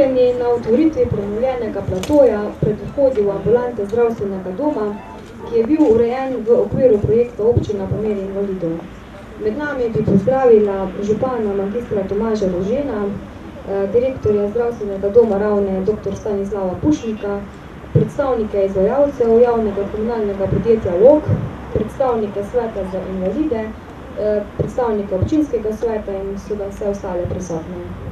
Pozdravljeni na otvoritvi prenovljenega platoja pred vhodi v ambulante zdravstvenega doma, ki je bil urejen v okviru projekta Občina po meri invalidov. Med nami bi pozdravila župana magistra Tomaža Rožena, eh, direktorja zdravstvenega doma Ravne dr. Stanislava Pušnika, predstavnike izvajalcev javnega komunalnega podjetja LOK, predstavnike sveta za invalide, eh, predstavnike občinskega sveta in seveda vse ostale prisotne.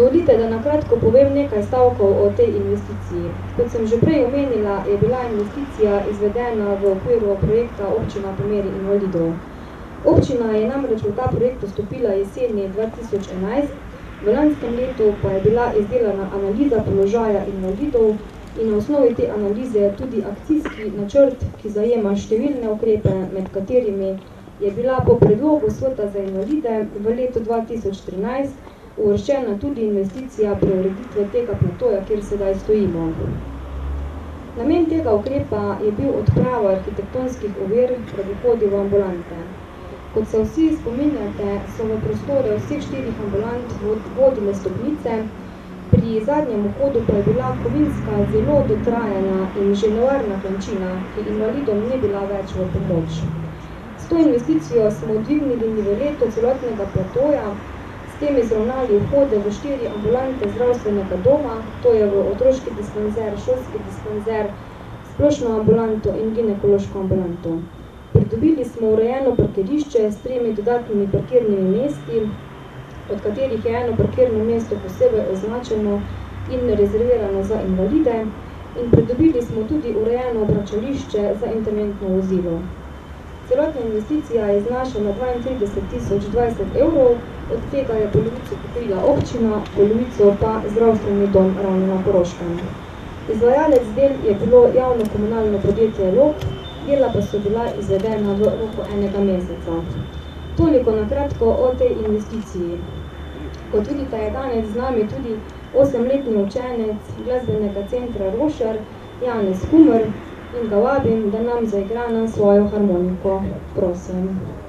Dovolite, da nakratko povem nekaj stavkov o tej investiciji. Kot sem že prej omenila, je bila investicija izvedena v okviru projekta Občina po meri invalidov. Občina je namreč v ta projekt vstopila jeseni 2011, v lanskem letu pa je bila izdelana analiza položaja invalidov in na osnovi te analize tudi akcijski načrt, ki zajema številne ukrepe, med katerimi je bila po predlogu Sveta za invalide v letu 2013 uvrščena tudi investicija preureditve tega platoja, kjer sedaj stojimo. Namen tega ukrepa je bil odprava arhitektonskih ovir pred vhodi v ambulante. Kot se vsi spominjate, so v prostore vseh štirih ambulant vodile stopnice, pri zadnjem vhodu pa je bila kovinska zelo dotrajena in že nevarna klančina, ki invalidom ni bila več v pomoč. S to investicijo smo dvignili niveleto celotnega platoja, tem izravnali vhode v štiri ambulante zdravstvenega doma, to je v otroški dispenzer, šolski dispenzer, splošno ambulanto in ginekološko ambulanto. Pridobili smo urejeno parkirišče s tremi dodatnimi parkirnimi mesti, od katerih je eno parkirno mesto posebej označeno in rezervirano za invalide, in pridobili smo tudi urejeno obračališče za interventno vozilo. Celotna investicija je znašala 32.020 evrov, od tega je polovico pokrila občina, polovico pa zdravstveni dom ravno na Koroškem. Izvajalec del je bilo javno komunalno podjetje LOK, dela pa so bila izvedena v roku enega meseca. Toliko na kratko o tej investiciji. Kot vidite, je danes z nami tudi osemletni učenec glasbenega centra Rošar, Janez Kumr, in ga vabim, da nam zaigra na svojo harmoniko. Prosim.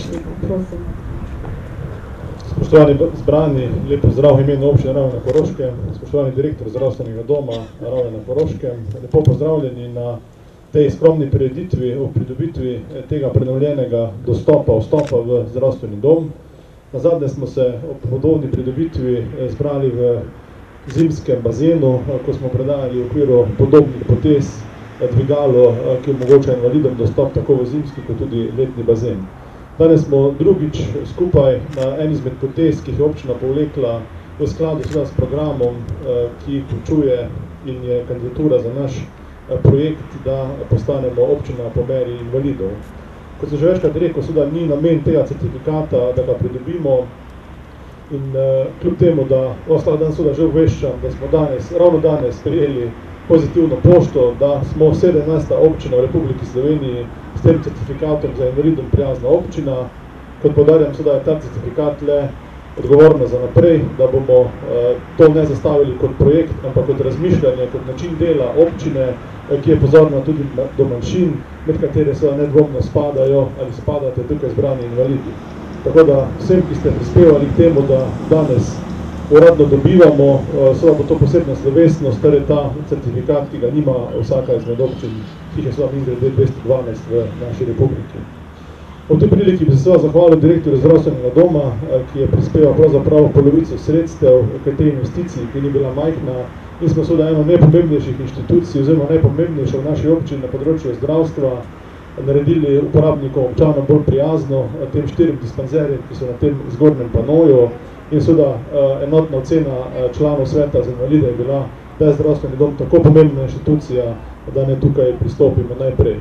Pišnika. Prosim. Spoštovani zbrani, lepo zdrav v imenu občine Ravne na Koroškem, spoštovani direktor zdravstvenega doma Ravne na Koroškem, lepo pozdravljeni na tej skromni prireditvi o pridobitvi eh, tega prenovljenega dostopa, vstopa v zdravstveni dom. Nazadnje smo se ob podobni pridobitvi eh, zbrali v zimskem bazenu, eh, ko smo predajali v okviru podobnih potez dvigalo, ki omogoča invalidom dostop tako v zimski kot tudi letni bazen. Danes smo drugič skupaj na en izmed potez, ki je občina povlekla v skladu s programom, ki vključuje in je kandidatura za naš Eh, projekt, da postanemo občina po meri invalidov. Kot sem že večkrat rekel, seveda ni namen tega certifikata, da ga pridobimo in uh, kljub temu, da ostala dan seveda že obveščam, da smo danes, ravno danes prijeli pozitivno pošto, da smo 17. občina v Republiki Sloveniji s tem certifikatom za invalidom prijazna občina. Kot podarjam, seveda je ta certifikat le odgovorno za naprej, da bomo uh, to ne zastavili kot projekt, ampak kot razmišljanje, kot način dela občine, ki je pozorna tudi do manjšin, med katere so nedvomno spadajo ali spadate tukaj zbrani invalidi. Tako da vsem, ki ste prispevali k temu, da danes uradno dobivamo, eh, seveda bo to posebna slovesnost, torej ta certifikat, ki ga nima vsaka izmed občin, ki je seveda mingre 212 v naši republiki. V tej priliki bi se seveda zahvalil direktorju zdravstvenega doma, eh, ki je prispeval pravzaprav polovico sredstev k tej investiciji, ki ni bila majhna, Mi smo seveda eno najpomembnejših inštitucij, oziroma najpomembnejša v naši občini na področju zdravstva, naredili uporabnikom občanom bolj prijazno tem štirim dispanzerjem, ki so na tem zgornjem panoju. In seveda eh, enotna ocena eh, članov sveta za invalide je bila, da je zdravstveni dom tako pomembna inštitucija, da ne tukaj pristopimo najprej.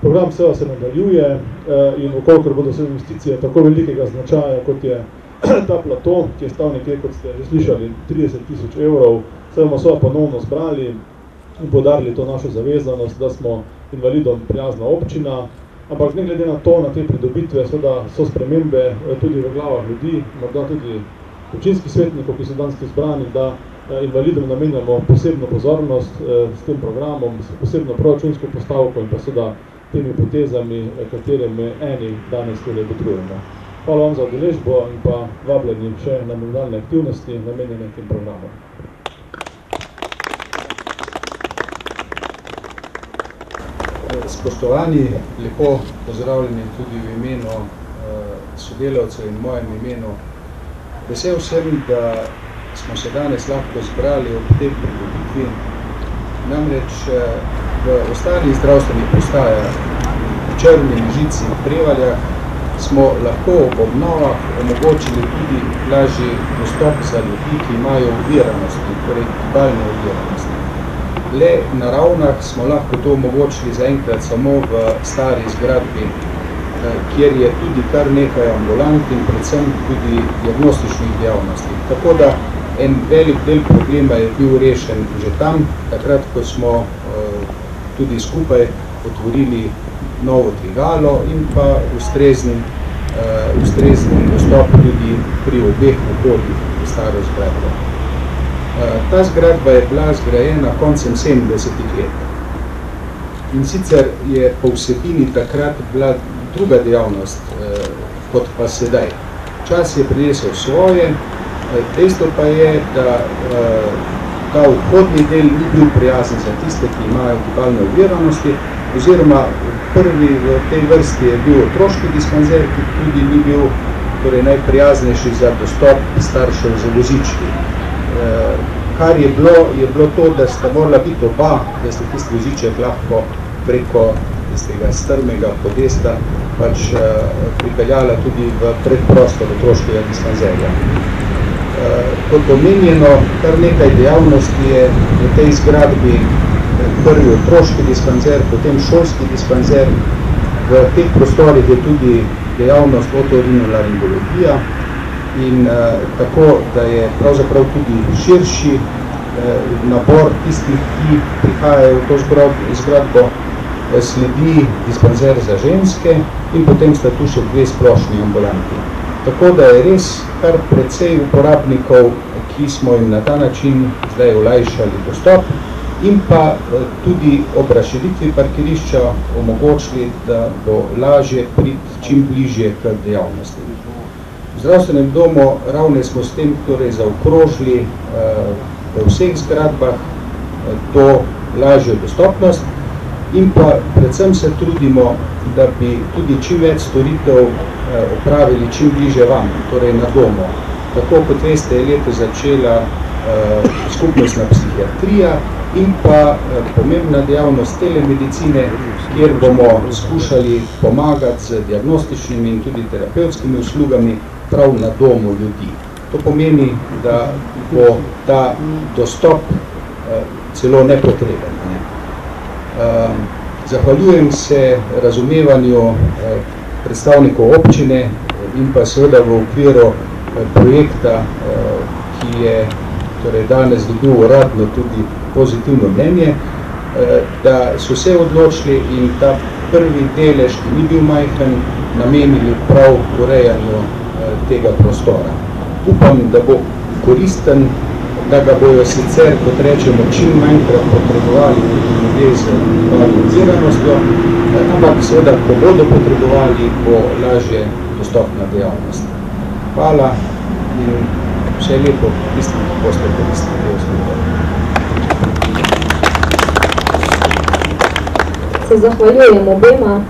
Program seveda se nadaljuje eh, in okolikor bodo se investicije tako velikega značaja, kot je ta plato, ki je stal nekje, kot ste že slišali, 30 tisoč evrov, se bomo so ponovno zbrali in podarili to našo zavezanost, da smo invalidom prijazna občina, ampak ne glede na to, na te pridobitve, seveda so spremembe tudi v glavah ljudi, morda tudi občinskih svetnikov, ki so danes zbrani, da eh, invalidom namenjamo posebno pozornost eh, s tem programom, posebno proračunsko postavko in pa seveda temi potezami, katere me eni danes tudi potrujemo. Hvala vam za odeležbo in pa vabljeni še na nadaljne aktivnosti namenjene tem programom. Spoštovani, lepo pozdravljeni tudi v imenu sodelavcev in mojem imenu. Vesel sem, da smo se danes lahko zbrali ob tej pridobitvi. Namreč uh, v ostalih zdravstvenih postajah, v Črni, Žici in Prevaljah, smo lahko ob obnovah omogočili tudi lažji dostop za ljudi, ki imajo uviranosti, torej gibalne uviranosti le na ravnah smo lahko to omogočili zaenkrat samo v stari zgradbi, eh, kjer je tudi kar nekaj ambulant in predvsem tudi diagnostičnih dejavnosti. Tako da en velik del problema je bil rešen že tam, takrat, ko smo eh, tudi skupaj otvorili novo dvigalo in pa ustrezni, uh, ustrezni dostop tudi pri obeh vhodih v staro zgradbo. Eh, ta zgradba je bila zgrajena koncem 70-ih let. In sicer je po vsebini takrat bila druga dejavnost eh, kot pa sedaj. Čas je prinesel svoje, eh, dejstvo pa je, da ta vhodni del ni bil prijazen za tiste, ki imajo gibalne uviranosti, oziroma prvi v tej vrsti je bil otroški dispanzer, ki tudi ni bil torej, najprijaznejši za dostop staršev za vozički. Eh, kar je bilo, je bilo to, da sta morala biti oba, da sta tisti voziček lahko preko tistega strmega podesta pač uh, pripeljala tudi v predprostor otroškega dispanzerja. Uh, kot omenjeno, kar nekaj dejavnosti je v tej zgradbi prvi otroški dispanzer, potem šolski dispanzer. V teh prostorih je tudi dejavnost otorinolaringologija, in tako, da je pravzaprav tudi širši nabor tistih, ki prihajajo v to zgradbo, uh, sledi dispanzer za ženske in potem sta tu še dve splošni ambulanti. Tako da je res kar precej uporabnikov, ki smo jim na ta način zdaj olajšali dostop in pa uh, tudi ob razširitvi parkirišča omogočili, da bo lažje priti čim bližje k dejavnosti. V zdravstvenem domu ravne smo s tem torej zaokrožili uh, v vseh zgradbah uh, to lažjo dostopnost in pa predvsem se trudimo, da bi tudi čim več storitev eh, opravili čim bliže vam, torej na domu. Tako kot veste, je leto začela eh, skupnostna psihiatrija in pa eh, pomembna dejavnost telemedicine, kjer bomo skušali pomagati z diagnostičnimi in tudi terapevtskimi uslugami prav na domu ljudi. To pomeni, da bo ta dostop celo nepotreben. Ehm, zahvaljujem se razumevanju eh, predstavnikov občine in pa seveda v okviru eh, projekta, eh, ki je torej danes dobil uradno tudi pozitivno mnenje, da so se odločili in ta prvi delež, ki ni bil majhen, namenili prav urejanju tega prostora. Upam, da bo koristen da ga bojo sicer, kot rečemo, čim manjkrat potrebovali ljudje z kvalificiranostjo, ampak seveda, ko bodo potrebovali, bo lažje dostopna dejavnost. Hvala in vse lepo, mislim, da boste koristili usluge. Se zahvaljujem obema,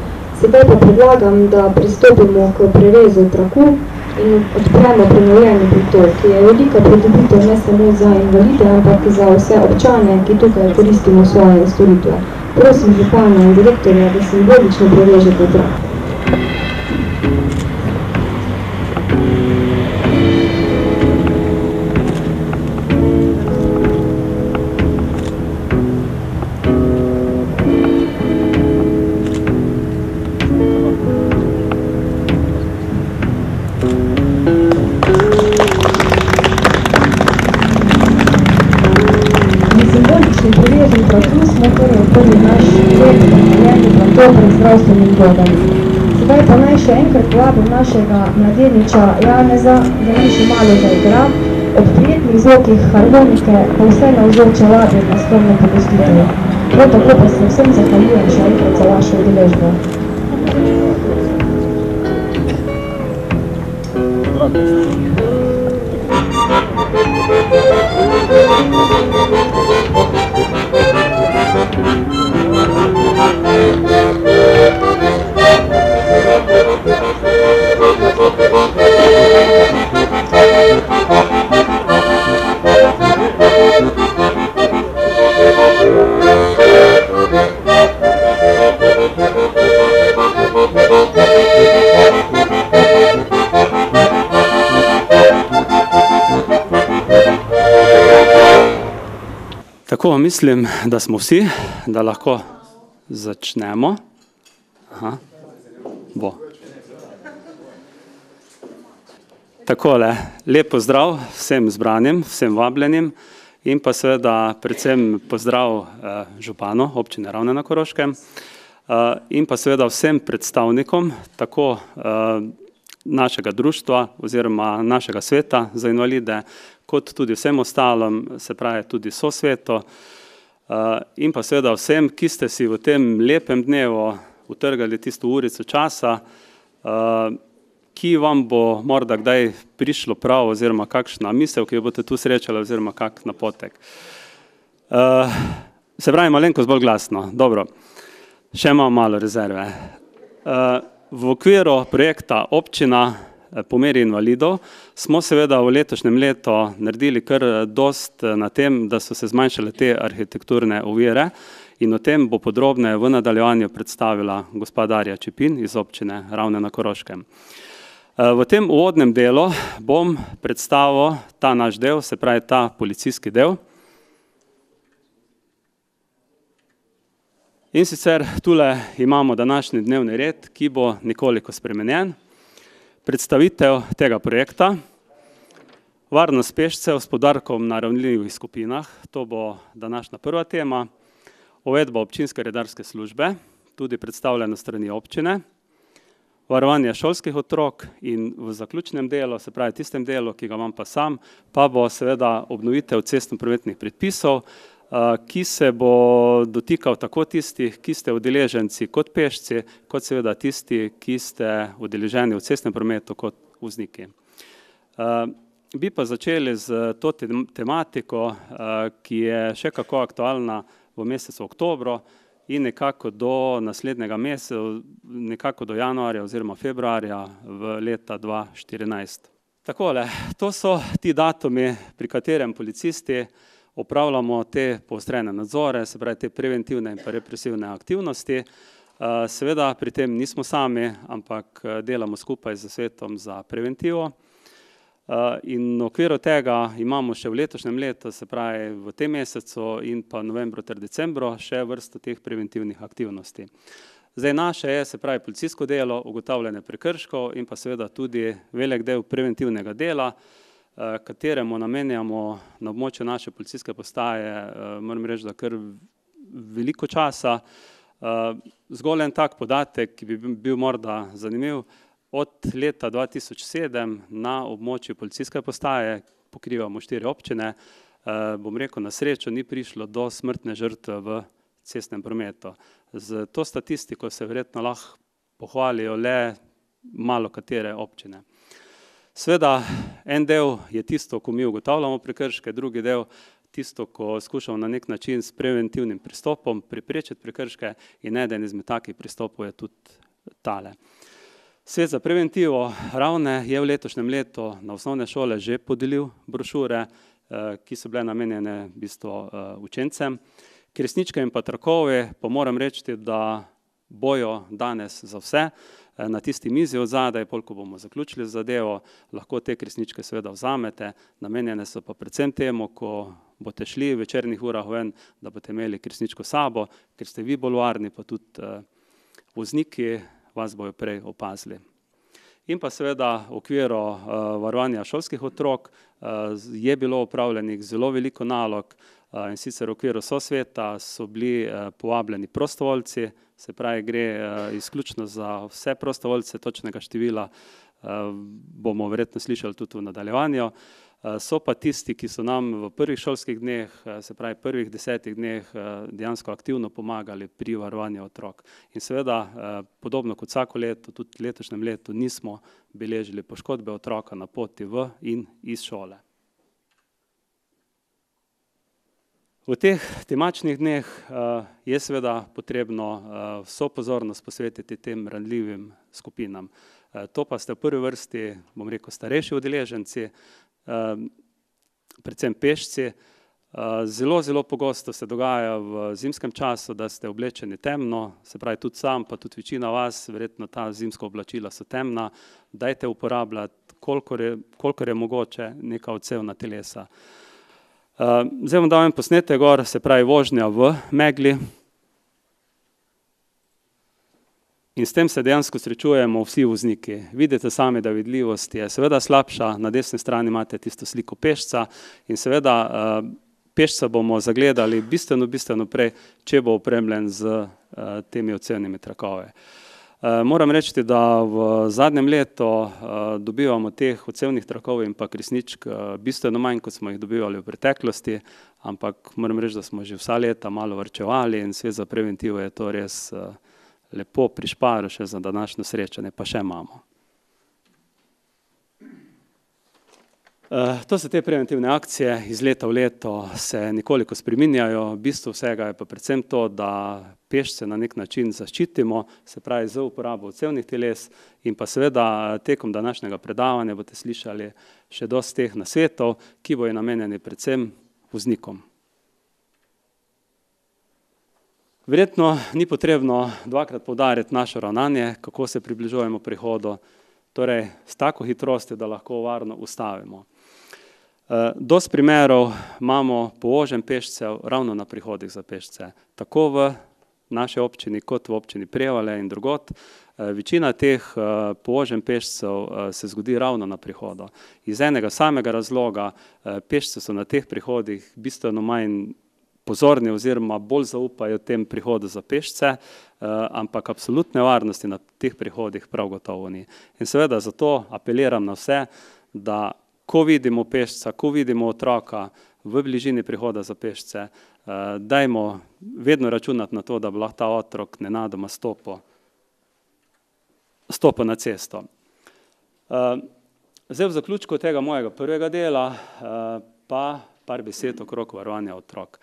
sedaj pa predlagam, da pristopimo k prerezu traku in odpremo prenovljeni pritok, ki je velika pridobitev ne samo za invalide, ampak za vse občane, ki tukaj koristimo svoje storitve. Prosim župana in direktorja, da simbolično prevežete trak. zdravstvenim bodom. Sedaj pa naj še enkrat povabim našega mladeniča Janeza, da naj še malo zaigra. Ob prijetnih zvokih harmonike pa vse na vzorče vabim na skromno pogostitev. Prav tako pa se vsem zahvaljujem še enkrat za vašo udeležbo. Tako mislim, da smo vsi, da lahko začnemo. Aha. Bo. Takole, lepo zdrav vsem zbranim, vsem vabljenim in pa seveda predvsem pozdrav eh, župano občine Ravne na Koroškem eh, in pa seveda vsem predstavnikom tako eh, našega društva oziroma našega sveta za invalide, kot tudi vsem ostalom, se pravi tudi sosveto in pa seveda vsem, ki ste si v tem lepem dnevu utrgali tisto urico časa, ki vam bo morda kdaj prišlo prav oziroma kakšna misel, ki jo boste tu srečali oziroma kak napotek. Se pravi, malenkost bolj glasno, dobro. Še imam malo rezerve. V okviru projekta Občina po meri invalidov smo seveda v letošnjem letu naredili kar dost na tem, da so se zmanjšale te arhitekturne ovire in o tem bo podrobneje v nadaljevanju predstavila gospa Darja Čepin iz občine Ravne na Koroškem. V tem uvodnem delu bom predstavil ta naš del, se pravi ta policijski del. In sicer tule imamo današnji dnevni red, ki bo nekoliko spremenjen. Predstavitev tega projekta, varnost pešcev s podarkom na ravnljivih skupinah, to bo današnja prva tema, uvedba občinske redarske službe, tudi predstavljena strani občine, varovanje šolskih otrok in v zaključnem delu, se pravi tistem delu, ki ga imam pa sam, pa bo seveda obnovitev cestno-prometnih predpisov, ki se bo dotikal tako tistih, ki ste udeleženci kot pešci, kot seveda tisti, ki ste udeleženi v cestnem prometu kot vzniki. Bi pa začeli z to tematiko, ki je še kako aktualna v mesecu oktobru in nekako do naslednjega meseca, nekako do januarja oziroma februarja v leta dva štirinajst. Takole, to so ti datumi, pri katerem policisti opravljamo te poostrene nadzore, se pravi te preventivne in pa represivne aktivnosti. Seveda pri tem nismo sami, ampak delamo skupaj s Svetom za preventivo. In v okviru tega imamo še v letošnjem letu, se pravi v tem mesecu in pa novembru ter decembru še vrsto teh preventivnih aktivnosti. Zdaj naše je, se pravi policijsko delo, ugotavljanje prekrškov in pa seveda tudi velik del preventivnega dela, kateremu namenjamo na območju naše policijske postaje, moram reči, da kar veliko časa. Zgolj en tak podatek, ki bi bil morda zanimiv, od leta dva tisoč sedem na območju policijske postaje, pokrivamo štiri občine, bom rekel, na srečo ni prišlo do smrtne žrtve v cestnem prometu. S to statistiko se verjetno lahko pohvalijo le malokatere občine. Seveda en del je tisto, ko mi ugotavljamo prekrške, drugi del tisto, ko skušamo na neki način s preventivnim pristopom preprečiti prekrške, in eden izmed takih pristopov je tudi tale. Svet za preventivo Ravne je v letošnjem letu na osnovne šole že podelil brošure, ki so bile namenjene v bistvu učencem. Kresničke in pa trakovi pa moram reči, da bojo danes za vse na tisti mizi odzadaj, pol ko bomo zaključili zadevo, lahko te kresničke seveda vzamete, namenjene so pa predvsem temu, ko boste šli v večernih urah ven, da boste imeli kresničko sabo, ker ste vi bolj varni, pa tudi vozniki vas bojo prej opazili. In pa seveda v okviru varovanja šolskih otrok je bilo opravljenih zelo veliko nalog, in sicer v okviru Sosveta so bili povabljeni prostovoljci, se pravi gre izključno za vse prostovoljce, točnega števila bomo verjetno slišali tudi v nadaljevanju. So pa tisti, ki so nam v prvih šolskih dneh, se pravi prvih desetih dneh, dejansko aktivno pomagali pri varovanju otrok. In seveda podobno kot vsako leto, tudi v letošnjem letu nismo beležili poškodbe otroka na poti v in iz šole. V teh temačnih dneh je seveda potrebno vso pozornost posvetiti tem ranljivim skupinam. To pa ste v prvi vrsti, bom rekel, starejši udeleženci, predvsem pešci. Zelo, zelo pogosto se dogaja v zimskem času, da ste oblečeni temno, se pravi tudi sam pa tudi večina vas, verjetno ta zimska oblačila so temna. Dajte uporabljati, kolikor je, kolikor je mogoče, neka odsevna telesa. Zdaj bom dal en posnetek gor, se pravi vožnja v megli. In s tem se dejansko srečujemo vsi vozniki. Vidite sami, da vidljivost je seveda slabša, na desni strani imate tisto sliko pešca in seveda pešca bomo zagledali bistveno, bistveno prej, če bo opremljen s temi odsevnimi trakovi. Moram reči, da v zadnjem letu dobivamo teh odsevnih trakov in pa kresničk bistveno manj, kot smo jih dobivali v preteklosti, ampak moram reči, da smo že vsa leta malo varčevali in Svet za preventivo je to res lepo prišparal še za današnje srečanje, pa še imamo. To so te preventivne akcije, iz leta v leto se nekoliko spreminjajo, bistvo vsega je pa predvsem to, da pešce na neki način zaščitimo, se pravi z uporabo odsevnih teles, in pa seveda tekom današnjega predavanja boste slišali še dosti teh nasvetov, ki bojo namenjeni predvsem voznikom. Verjetno ni potrebno dvakrat poudarjati naše ravnanje, kako se približujemo prehodu, torej s tako hitrostjo, da lahko varno ustavimo. Dosti primerov imamo povoženj pešcev ravno na prehodih za pešce, tako v naši občini kot v občini Prevalje in drugod. Večina teh povoženj pešcev se zgodi ravno na prehodu. Iz enega samega razloga, pešci so na teh prehodih bistveno manj pozorni oziroma bolj zaupajo tem prehodu za pešce, ampak absolutne varnosti na teh prehodih prav gotovo ni. In seveda zato apeliram na vse, da ko vidimo pešca, ko vidimo otroka v bližini prehoda za pešce, dajmo vedno računati na to, da bo lahko ta otrok nenadoma stopil, stopil na cesto. Zdaj v zaključku tega mojega prvega dela pa par besed okrog varovanja otrok.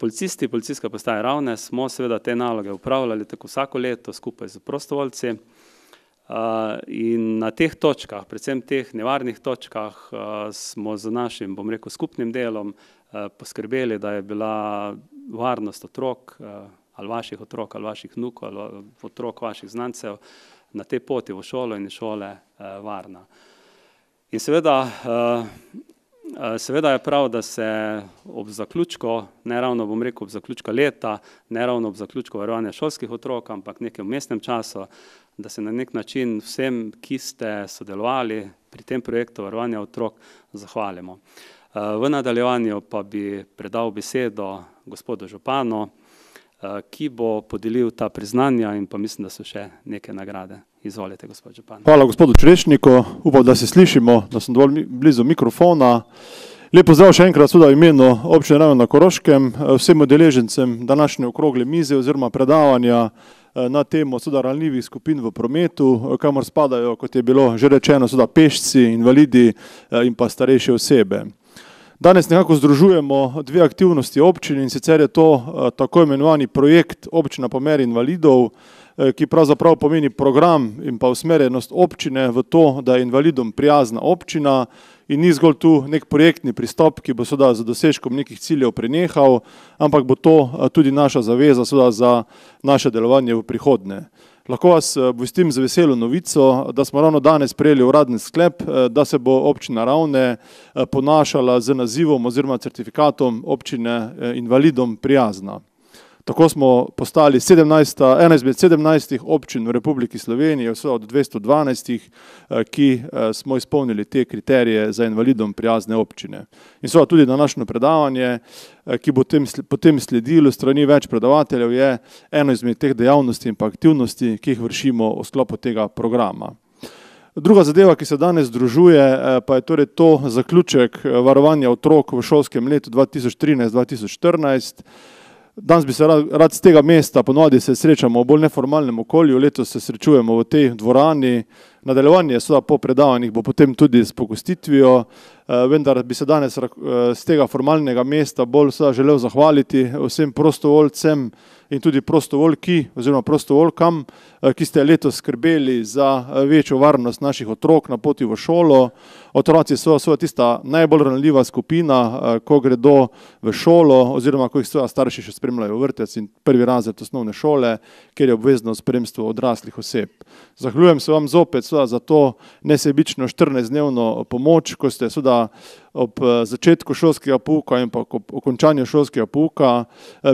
Policisti, policijska postaja Ravne smo seveda te naloge upravljali tako vsako leto skupaj z prostovoljci. In na teh točkah, predvsem teh nevarnih točkah, smo z našim, bom rekel, skupnim delom poskrbeli, da je bila varnost otrok, ali vaših otrok ali vaših vnukov ali otrok vaših znancev na tej poti v šolo in iz šole varna. In seveda, seveda je prav, da se ob zaključku, ne ravno, bom rekel, ob zaključku leta, ne ravno ob zaključku varovanja šolskih otrok, ampak nekem vmesnem času, da se na neki način vsem, ki ste sodelovali pri tem projektu varovanja otrok, zahvalimo. V nadaljevanju pa bi predal besedo gospodu županu, ki bo podelil ta priznanja in pa mislim, da so še neke nagrade. Izvolite, gospod župan. Hvala gospodu Črešniku, upam, da se slišimo, da sem dovolj blizu mikrofona. Lep pozdrav še enkrat seveda v imenu Občine Raven na Koroškem, vsem udeležencem današnje okrogle mize oziroma predavanja na temo seveda ranljivih skupin v prometu, kamor spadajo, kot je bilo že rečeno, seveda pešci, invalidi in pa starejše osebe. Danes nekako združujemo dve aktivnosti občin, in sicer je to tako imenovani projekt Občina po meri invalidov, ki pravzaprav pomeni program in pa usmerjenost občine v to, da je invalidom prijazna občina in ni zgolj tu neki projektni pristop, ki bo seveda z dosežkom nekih ciljev prenehal, ampak bo to tudi naša zaveza seveda za naše delovanje v prihodnje. Lahko vas obvestim z veselo novico, da smo ravno danes prejeli uradni sklep, da se bo Občina Ravne ponašala z nazivom oziroma certifikatom občine invalidom prijazna. Tako smo postali 17, ena izmed 17 občin v Republiki Sloveniji, vse od 212, eh, ki eh, smo izpolnili te kriterije za invalidom prijazne občine. In seveda tudi današnje predavanje, eh, ki bo tem, potem sledilo strani več predavateljev, je eno izmed teh dejavnosti in pa aktivnosti, ki jih vršimo v sklopu tega programa. Druga zadeva, ki se danes združuje, pa je torej to zaključek varovanja otrok v šolskem letu 2013-2014. Danes bi se rad, rad s tega mesta, ponavadi se srečamo v bolj neformalnem okolju, letos se srečujemo v tej dvorani, nadaljevanje seveda po predavanjih bo potem tudi s pogostitvijo, vendar bi se danes s tega formalnega mesta bolj seveda želel zahvaliti vsem prostovoljcem in tudi prostovoljki oziroma prostovoljkam, ki ste letos skrbeli za večjo varnost naših otrok na poti v šolo. Otroci so seveda tista najbolj ranljiva skupina, ko gredo v šolo oziroma ko jih seveda starši še spremljajo v vrtec in prvi razred osnovne šole, kjer je obvezno spremstvo odraslih oseb. Zahvaljujem se vam zopet seveda za to nesebično štirinajstdnevno pomoč, ko ste seveda ob začetku šolskega pouka in pa ob končanju šolskega pouka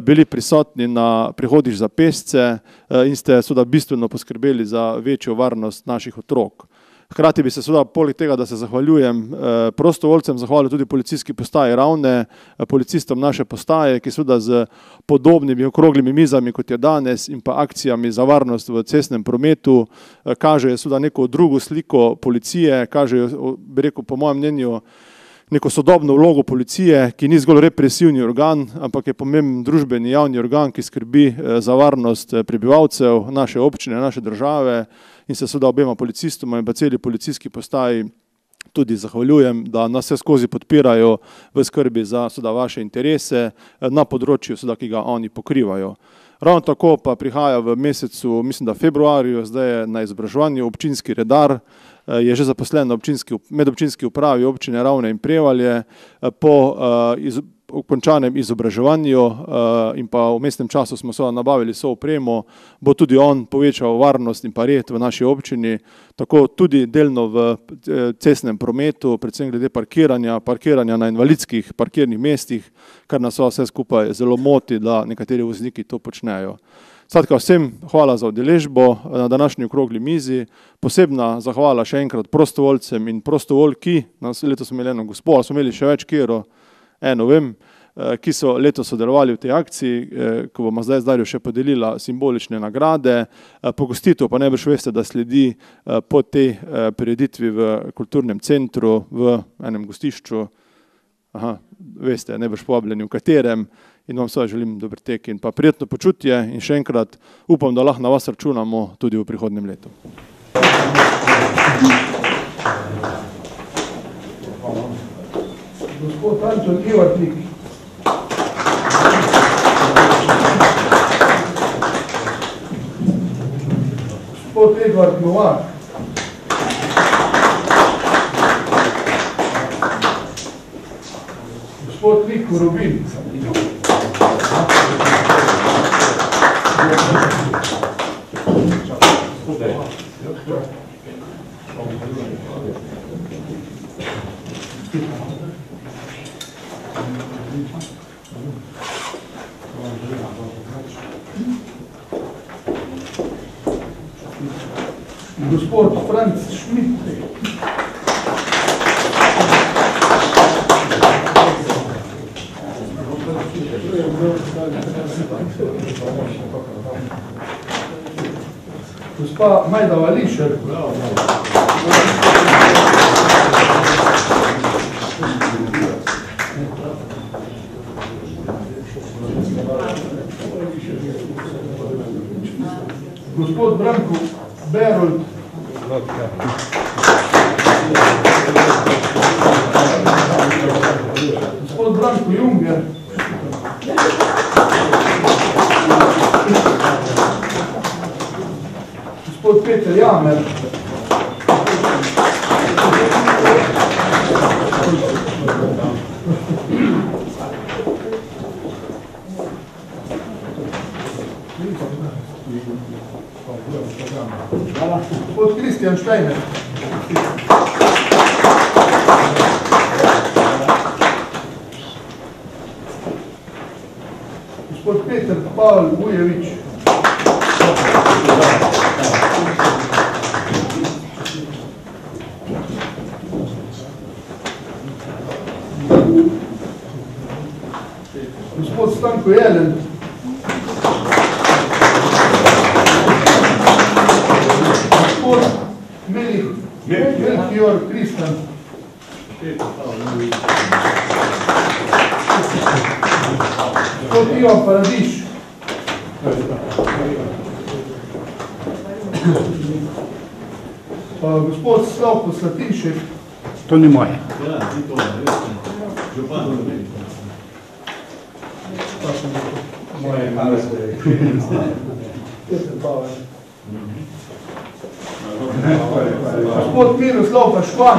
bili prisotni na prehodih za pešce in ste seveda bistveno poskrbeli za večjo varnost naših otrok. Hkrati bi se seveda poleg tega, da se zahvaljujem prostovoljcem, zahvalil tudi Policijski postaji Ravne, policistom naše postaje, ki seveda s podobnimi okroglimi mizami, kot je danes, in pa akcijami za varnost v cestnem prometu kažejo seveda neko drugo sliko policije, kažejo, bi rekel, po mojem mnenju neko sodobno vlogo policije, ki ni zgolj represivni organ, ampak je pomemben družbeni javni organ, ki skrbi za varnost prebivalcev naše občine, naše države, in se seveda obema policistoma in pa celi policijski postaji tudi zahvaljujem, da nas vseskozi podpirajo v skrbi za seveda vaše interese na področju seveda, ki ga oni pokrivajo. Ravno tako pa prihaja v mesecu, mislim, da februarju, zdaj je na izobraževanju občinski redar, je že zaposlen na občinski, medobčinski upravi Občine Ravne in Prevalje, po končanem izobraževanju in pa vmesnem času smo seveda nabavili vso opremo, bo tudi on povečal varnost in pa red v naši občini, tako tudi delno v cestnem prometu, predvsem glede parkiranja, parkiranja na invalidskih parkirnih mestih, kar nas vse skupaj zelo moti, da nekateri vozniki to počnejo. Skratka, vsem hvala za udeležbo na današnji okrogli mizi, posebna zahvala še enkrat prostovoljcem in prostovoljki, letos smo imeli eno gospo, ali smo imeli še več katero? Eno vem, ki so letos sodelovali v tej akciji, ko bova zdaj z Darjo še podelila simbolične nagrade, pogostitev pa najbrž veste, da sledi po tej prireditvi v kulturnem centru v enem gostišču. veste najbrž povabljeni, v katerem, in vam seveda želim dober tek in pa prijetno počutje in še enkrat upam, da lahko na vas računamo tudi v prihodnjem letu gospod Anton Ivatnik. Gospod Edvard Novak. Gospod Niko Rubin. Thank you. Gospod Franc Šmit. Gospa Majda Vališer. Gospod Branko Berold. Gospod Branko Junger. Gospod Peter Jamer. Kristjan Štajner. Gospod Peter Pavel Vujevič. Melih, Melchior Kristan. Gospod Ivan Paradiš. Uh, Gospod Slavko Slatinšek. To ni moje. Moje Peter Pavel. Gospod Miroslav Paškvan.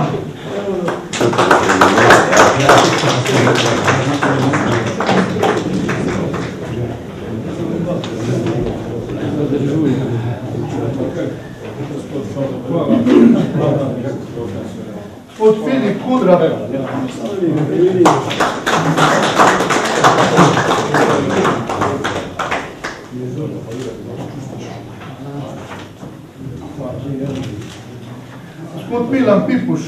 Gospod Filip Kudra. Gospod Milan Pipuš.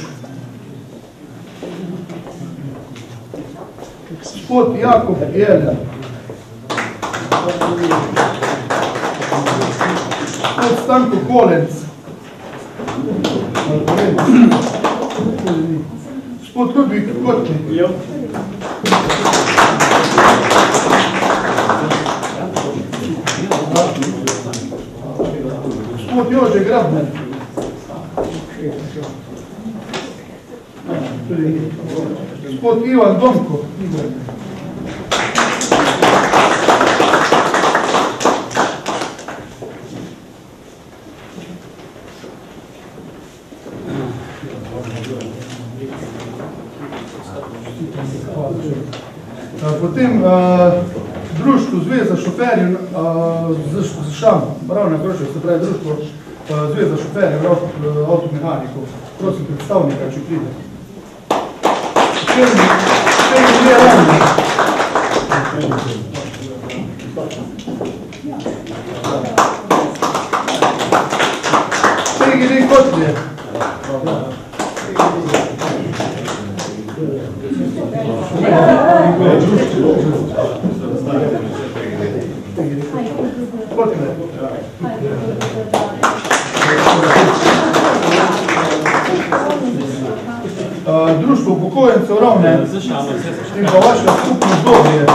Gospod Jakob Jelen. Gospod Stanko Kolenc. Gospod Ludvik Kotnik. Gospod Jože Grabner. Gospod Ivan Domko. Potem uh, društvo Zveza šoferjev uh, z, z Šam, Grošev, se pravi društvo Zveza šoferjev avtomehanikov. Prosim predstavnika, če pride. Črni, črni dve ravni. Pegi dej kotlje. Kotlje. Uh, upokojencev ravne in pa vaša skupnost dobje.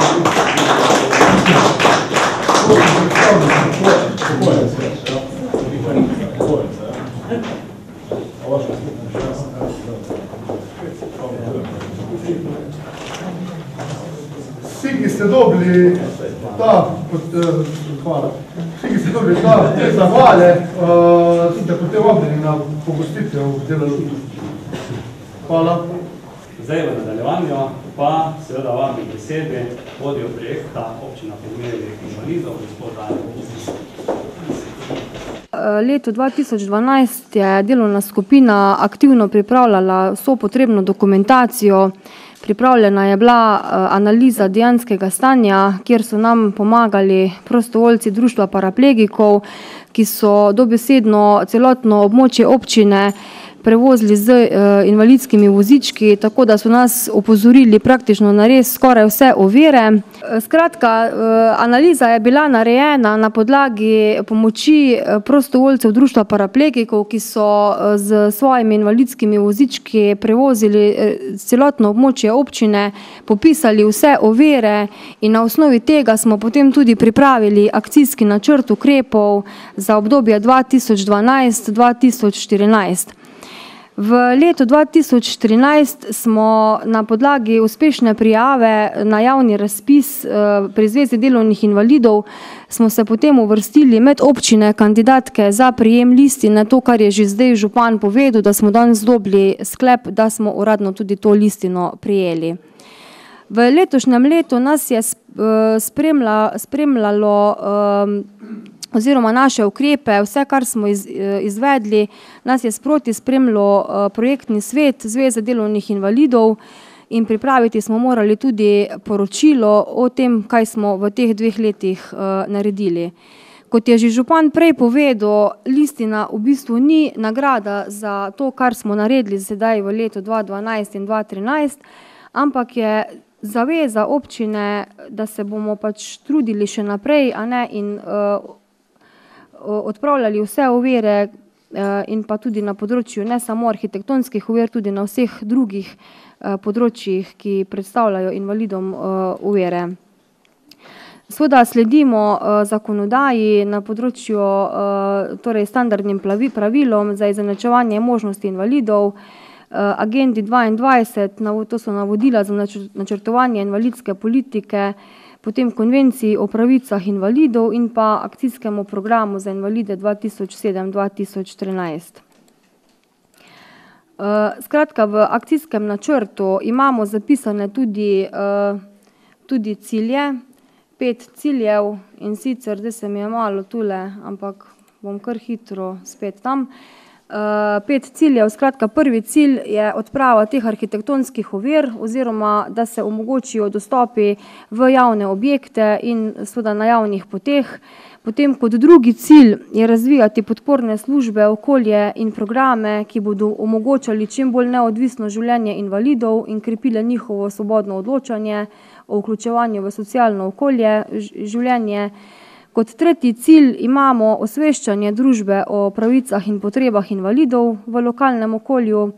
Vsi, ki ste dobili ta kot, uh, hvala. Vsi, ki ste dobili ta, te zahvale, uh, sem te potem vabljeni na pogostitev delalu. Hvala. Zdaj v nadaljevanju pa seveda vabim k besedi vodjo projekta občina Podmerje invalidov, gospoda Leto 2012 je delovna skupina aktivno pripravljala vso potrebno dokumentacijo. Pripravljena je bila analiza dejanskega stanja, kjer so nam pomagali prostovoljci Društva paraplegikov, ki so dobesedno celotno območje občine prevozili z uh, invalidskimi vozički, tako da so nas opozorili praktično na res skoraj vse ovire. Skratka, uh, analiza je bila narejena na podlagi pomoči prostovoljcev Društva paraplegikov, ki so z svojimi invalidskimi vozički prevozili celotno območje občine, popisali vse ovire in na osnovi tega smo potem tudi pripravili akcijski načrt ukrepov za obdobje 2012-2014. V letu 2013 smo na podlagi uspešne prijave na javni razpis pri Zvezi delovnih invalidov smo se potem uvrstili med občine kandidatke za prijem listine, to, kar je že zdaj župan povedal, da smo danes dobili sklep, da smo uradno tudi to listino prejeli. V letošnjem letu nas je spremljalo oziroma naše ukrepe, vse, kar smo izvedli, nas je sproti spremljal projektni svet Zveze delovnih invalidov in pripraviti smo morali tudi poročilo o tem, kaj smo v teh dveh letih naredili. Kot je že župan prej povedal, listina v bistvu ni nagrada za to, kar smo naredili sedaj v letu dva dvanajst in dva trinajst, ampak je zaveza občine, da se bomo pač trudili še naprej, a ne, in odpravljali vse ovire in pa tudi na področju ne samo arhitektonskih ovir, tudi na vseh drugih področjih, ki predstavljajo invalidom ovire. Seveda sledimo zakonodaji na področju torej standardnim pravilom za izenačevanje možnosti invalidov, Agendi dvaindvajset, to so navodila za načrtovanje invalidske politike, potem Konvenciji o pravicah invalidov in pa Akcijskemu programu za invalide dva tisoč sedem-dva tisoč trinajst. Skratka, v akcijskem načrtu imamo zapisane tudi tudi cilje, pet ciljev, in sicer zdaj se mi je malo tule, ampak bom kar hitro spet tam. Pet ciljev, skratka prvi cilj je odprava teh arhitektonskih ovir oziroma da se omogočijo dostopi v javne objekte in seveda na javnih poteh. Potem kot drugi cilj je razvijati podporne službe, okolje in programe, ki bodo omogočali čim bolj neodvisno življenje invalidov in krepile njihovo svobodno odločanje o vključevanju v socialno okolje, življenje. Kot tretji cilj imamo osveščanje družbe o pravicah in potrebah invalidov v lokalnem okolju.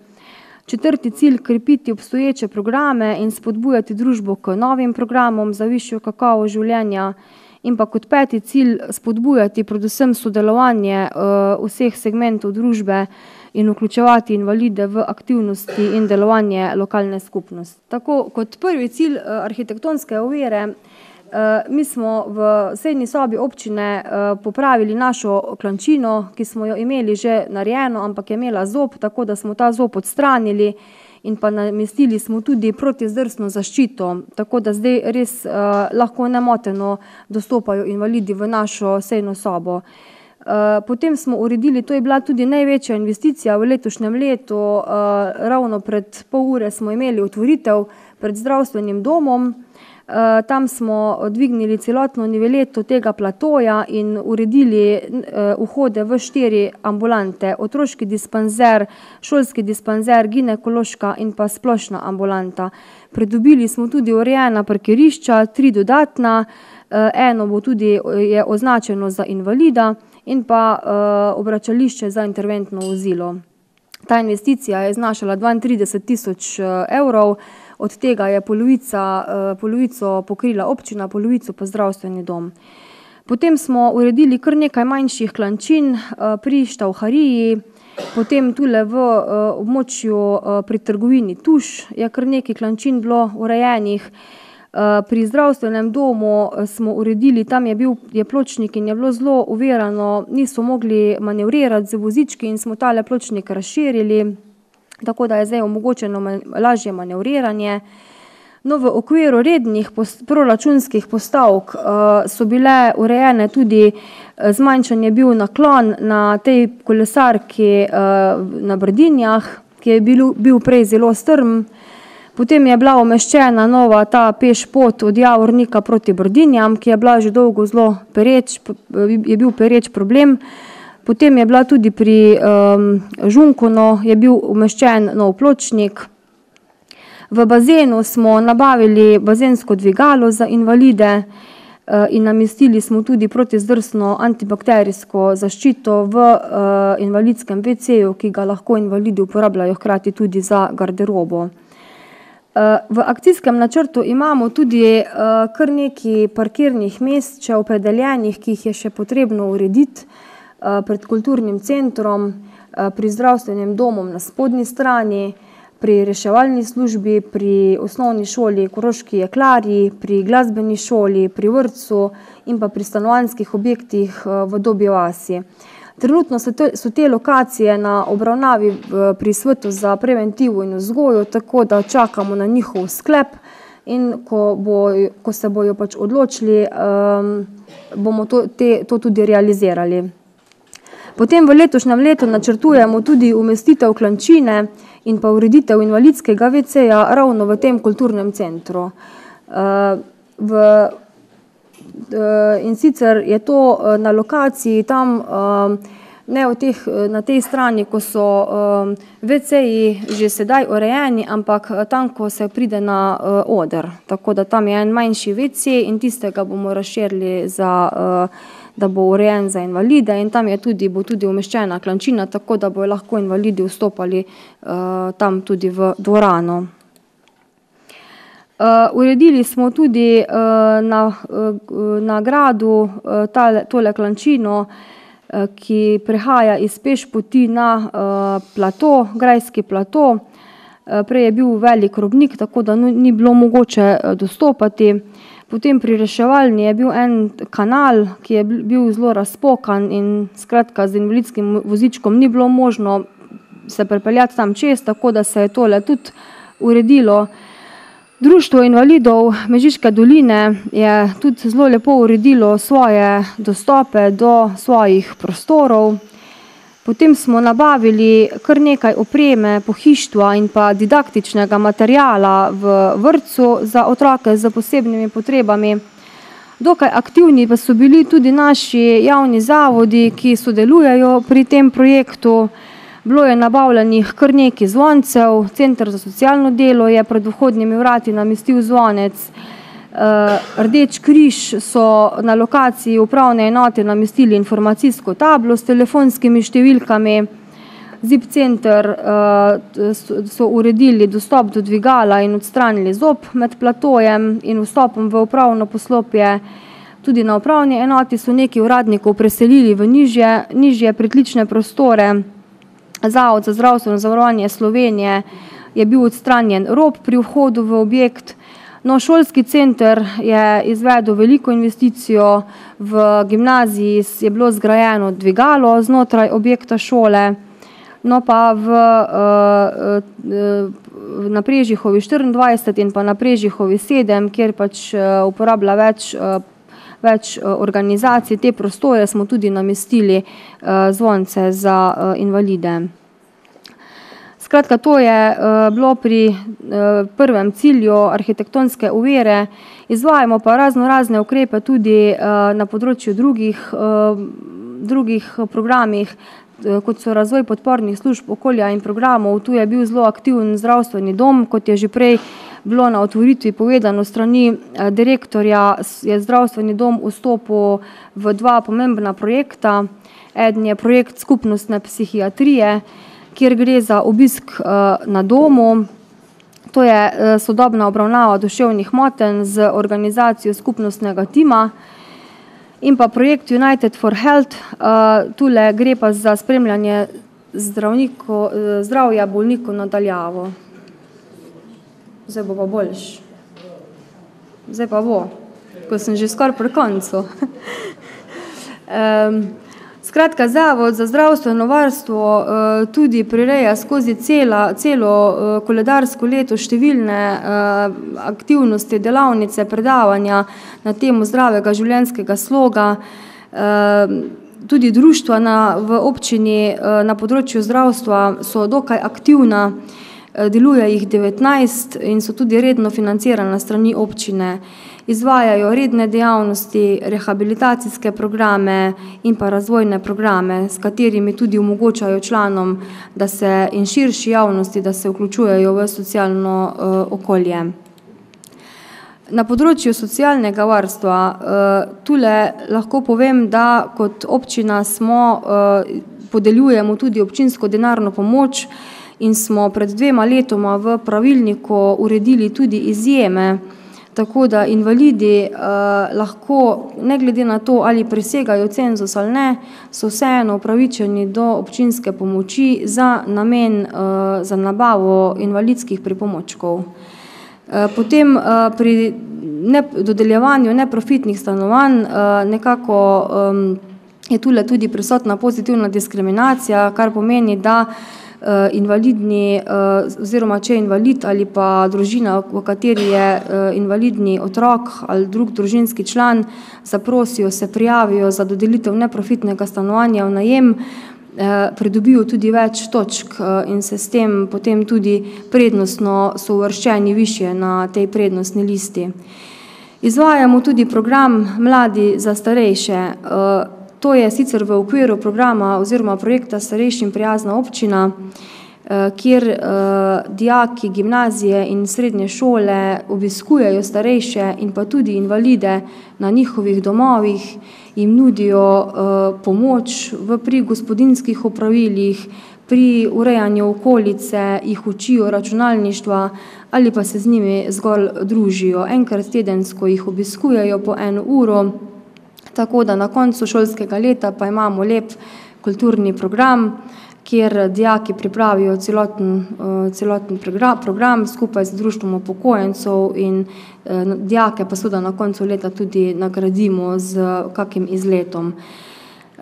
Četrti cilj, krepiti obstoječe programe in spodbujati družbo k novim programom za višjo kakovost življenja. In pa kot peti cilj, spodbujati predvsem sodelovanje vseh segmentov družbe in vključevati invalide v aktivnosti in delovanje lokalne skupnosti. Tako kot prvi cilj arhitektonske ovire mi smo v sejni sobi občine popravili našo klančino, ki smo jo imeli že narejeno, ampak je imela zob, tako da smo ta zob odstranili in pa namestili smo tudi protidrsno zaščito, tako da zdaj res lahko nemoteno dostopajo invalidi v našo sejno sobo. Potem smo uredili, to je bila tudi največja investicija v letošnjem letu, ravno pred pol ure smo imeli otvoritev pred zdravstvenim domom. Eh, tam smo dvignili celotno niveleto tega platoja in uredili eh, vhode v štiri ambulante. Otroški dispanzer, šolski dispanzer, ginekološka in pa splošna ambulanta. Pridobili smo tudi urejena parkirišča, tri dodatna, eh, eno bo tudi, je označeno za invalida in pa obračališče za interventno vozilo. Ta investicija je znašala dvaintrideset tisoč evrov, od tega je polovica, polovico pokrila občina, polovico pa zdravstveni dom. Potem smo uredili kar nekaj manjših klančin pri Štauhariji, potem tule v območju pri trgovini Tuš je kar nekaj klančin bilo urejenih. Pri zdravstvenem domu smo uredili, tam je bil je pločnik in je bilo zelo uverano, niso mogli manevrirati z vozički in smo tale pločnik razširili, tako da je zdaj omogočeno lažje manevriranje. No, v okviru rednih proračunskih postavk so bile urejene tudi, zmanjšan je bil naklon na tej kolesarki na Brdinjah, ki je bil prej zelo strm. Potem je bila umeščena nova ta pešpot od Javornika proti Brdinjam, ki je bila že dolgo zelo pereč, je bil pereč problem. Potem je bila tudi pri Žunkonu je bil umeščen nov pločnik. V bazenu smo nabavili bazensko dvigalo za invalide in namestili smo tudi protizdrsno antibakterijsko zaščito v invalidskem wc-ju, ki ga lahko invalidi uporabljajo hkrati tudi za garderobo. V akcijskem načrtu imamo tudi kar nekaj parkirnih mest še opredeljenih, ki jih je še potrebno urediti pred kulturnim centrom, pri zdravstvenem domu na spodnji strani, pri reševalni službi, pri Osnovni šoli Koroški jeklarji, pri glasbeni šoli, pri vrtcu in pa pri stanovanjskih objektih v Dobji vasi. Trenutno so so te lokacije na obravnavi pri svetu za preventivo in vzgojo, tako da čakamo na njihov sklep, in ko bo, ko se bojo pač odločili, bomo to te to tudi realizirali. Potem v letošnjem letu načrtujemo tudi umestitev klančine in pa ureditev invalidskega wc-ja ravno v tem kulturnem centru. V in sicer je to na lokaciji tam ne v teh, na tej strani, ko so wc-ji že sedaj urejeni, ampak tam, ko se pride na oder. Tako da tam je en manjši wc in tistega bomo razširili za da bo urejen za invalide in tam tudi, bo tudi umeščena klančina, tako da bojo lahko invalidi vstopali tam tudi v dvorano. Uredili smo tudi na na gradu tale, tole klančino, ki prehaja iz pešpoti na plato, grajski plato. Prej je bil velik robnik, tako da ni bilo mogoče dostopati. Potem pri reševalni je bil en kanal, ki je bil zelo razpokan in skratka z invalidskim vozičkom ni bilo možno se pripeljati tam čez, tako da se je tole tudi uredilo. Društvo invalidov Mežiške doline je tudi zelo lepo uredilo svoje dostope do svojih prostorov. Potem smo nabavili kar nekaj opreme, pohištva in pa didaktičnega materiala v vrtcu za otroke s posebnimi potrebami. Dokaj aktivni pa so bili tudi naši javni zavodi, ki sodelujejo pri tem projektu. Bilo je nabavljenih kar nekaj zvoncev, Center za socialno delo je pred vhodnimi vrati namestil zvonec. Rdeči križ so na lokaciji upravne enote namestili informacijsko tablo s telefonskimi številkami. Zip center so uredili dostop do dvigala in odstranili zob med platojem in vstopom v upravno poslopje. Tudi na upravni enoti so nekaj uradnikov preselili v nižje, nižje pritlične prostore. Zavod za zdravstveno zavarovanje Slovenije je bil odstranjen rob pri vhodu v objekt. No, šolski center je izvedel veliko investicijo, v gimnaziji je bilo zgrajeno dvigalo znotraj objekta šole. No, pa v na Prežihovi štiriindvajset in pa na Prežihovi sedem, kjer pač uporablja več več organizacij te prostore, smo tudi namestili zvonce za invalide. Skratka, to je bilo pri prvem cilju arhitektonske ovire. Izvajamo pa raznorazne ukrepe tudi na področju drugih drugih programih, kot so razvoj podpornih služb okolja in programov, tu je bil zelo aktiven zdravstveni dom, kot je že prej bilo na otvoritvi povedano strani direktorja, je zdravstveni dom vstopil v dva pomembna projekta. Eden je projekt skupnostne psihiatrije, kjer gre za obisk na domu. To je sodobna obravnava duševnih motenj z organizacijo skupnostnega tima. In pa projekt United for health, tule gre pa za spremljanje zdravja bolnikov na daljavo. Zdaj bo pa boljše? zdaj pa bo, ko sem že skoraj pri koncu. um, Skratka, Zavod za zdravstveno varstvo uh, tudi prireja skozi cela, celo uh, koledarsko leto številne uh, aktivnosti, delavnice, predavanja na temo zdravega življenjskega sloga. Tudi društva na, v občini na področju zdravstva so dokaj aktivna, deluje jih 19 in so tudi redno financirana strani občine. Izvajajo redne dejavnosti, rehabilitacijske programe in pa razvojne programe, s katerimi tudi omogočajo članom, da se in širši javnosti, da se vključujejo v socialno uh, okolje. Na področju socialnega varstva uh, tule lahko povem, da kot občina smo, uh, podeljujemo tudi občinsko denarno pomoč in smo pred dvema letoma v pravilniku uredili tudi izjeme, Tako da invalidi uh, lahko, ne glede na to, ali presegajo cenzus ali ne, so vseeno upravičeni do občinske pomoči za namen, uh, za nabavo invalidskih pripomočkov. Uh, potem uh, pri ne, dodeljevanju neprofitnih stanovanj uh, nekako um, je tule tudi prisotna pozitivna diskriminacija, kar pomeni, da uh, invalidni uh, oziroma če je invalid ali pa družina, v kateri je uh, invalidni otrok ali drug družinski član, zaprosijo, se prijavijo za dodelitev neprofitnega stanovanja v najem, pridobijo tudi več točk in se s tem potem tudi prednostno so uvrščeni više na tej prednostni listi. Izvajamo tudi program Mladi za starejše. To je sicer v okviru programa oziroma projekta Starejšim prijazna občina, eh, kjer eh, dijaki gimnazije in srednje šole obiskujejo starejše in pa tudi invalide na njihovih domovih, jim nudijo eh, pomoč v pri gospodinskih opravilih, pri urejanju okolice, jih učijo računalništva ali pa se z njimi zgolj družijo. Enkrat tedensko jih obiskujejo po eno uro, Tako da na koncu šolskega leta pa imamo lep kulturni program, kjer dijaki pripravijo celoten, uh, celoten program, program skupaj z društvom upokojencev in uh, dijake pa seveda na koncu leta tudi nagradimo z kakim izletom.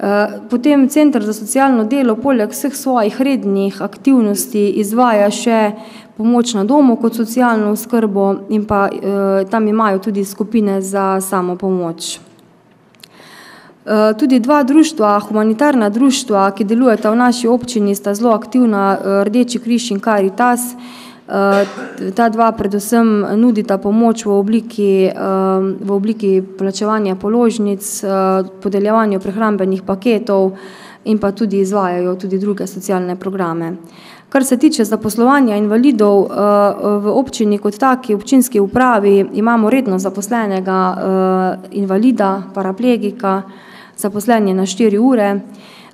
Eh, potem Centr za socialno delo poleg vseh svojih rednih aktivnosti izvaja še pomoč na domu kot socialno skrbo in pa eh, tam imajo tudi skupine za samo pomoč. Eh, tudi dva društva, humanitarna društva, ki delujeta v naši občini, sta zelo aktivna, eh, Rdeči križ in Caritas. Eh, ta dva predvsem nudita pomoč v obliki, v obliki plačevanja položnic, podeljevanju prehrambenih paketov in pa tudi izvajajo tudi druge socialne programe. Kar se tiče zaposlovanja invalidov v občini kot taki, občinski upravi, imamo redno zaposlenega invalida, paraplegika, zaposlenje na 4 ure.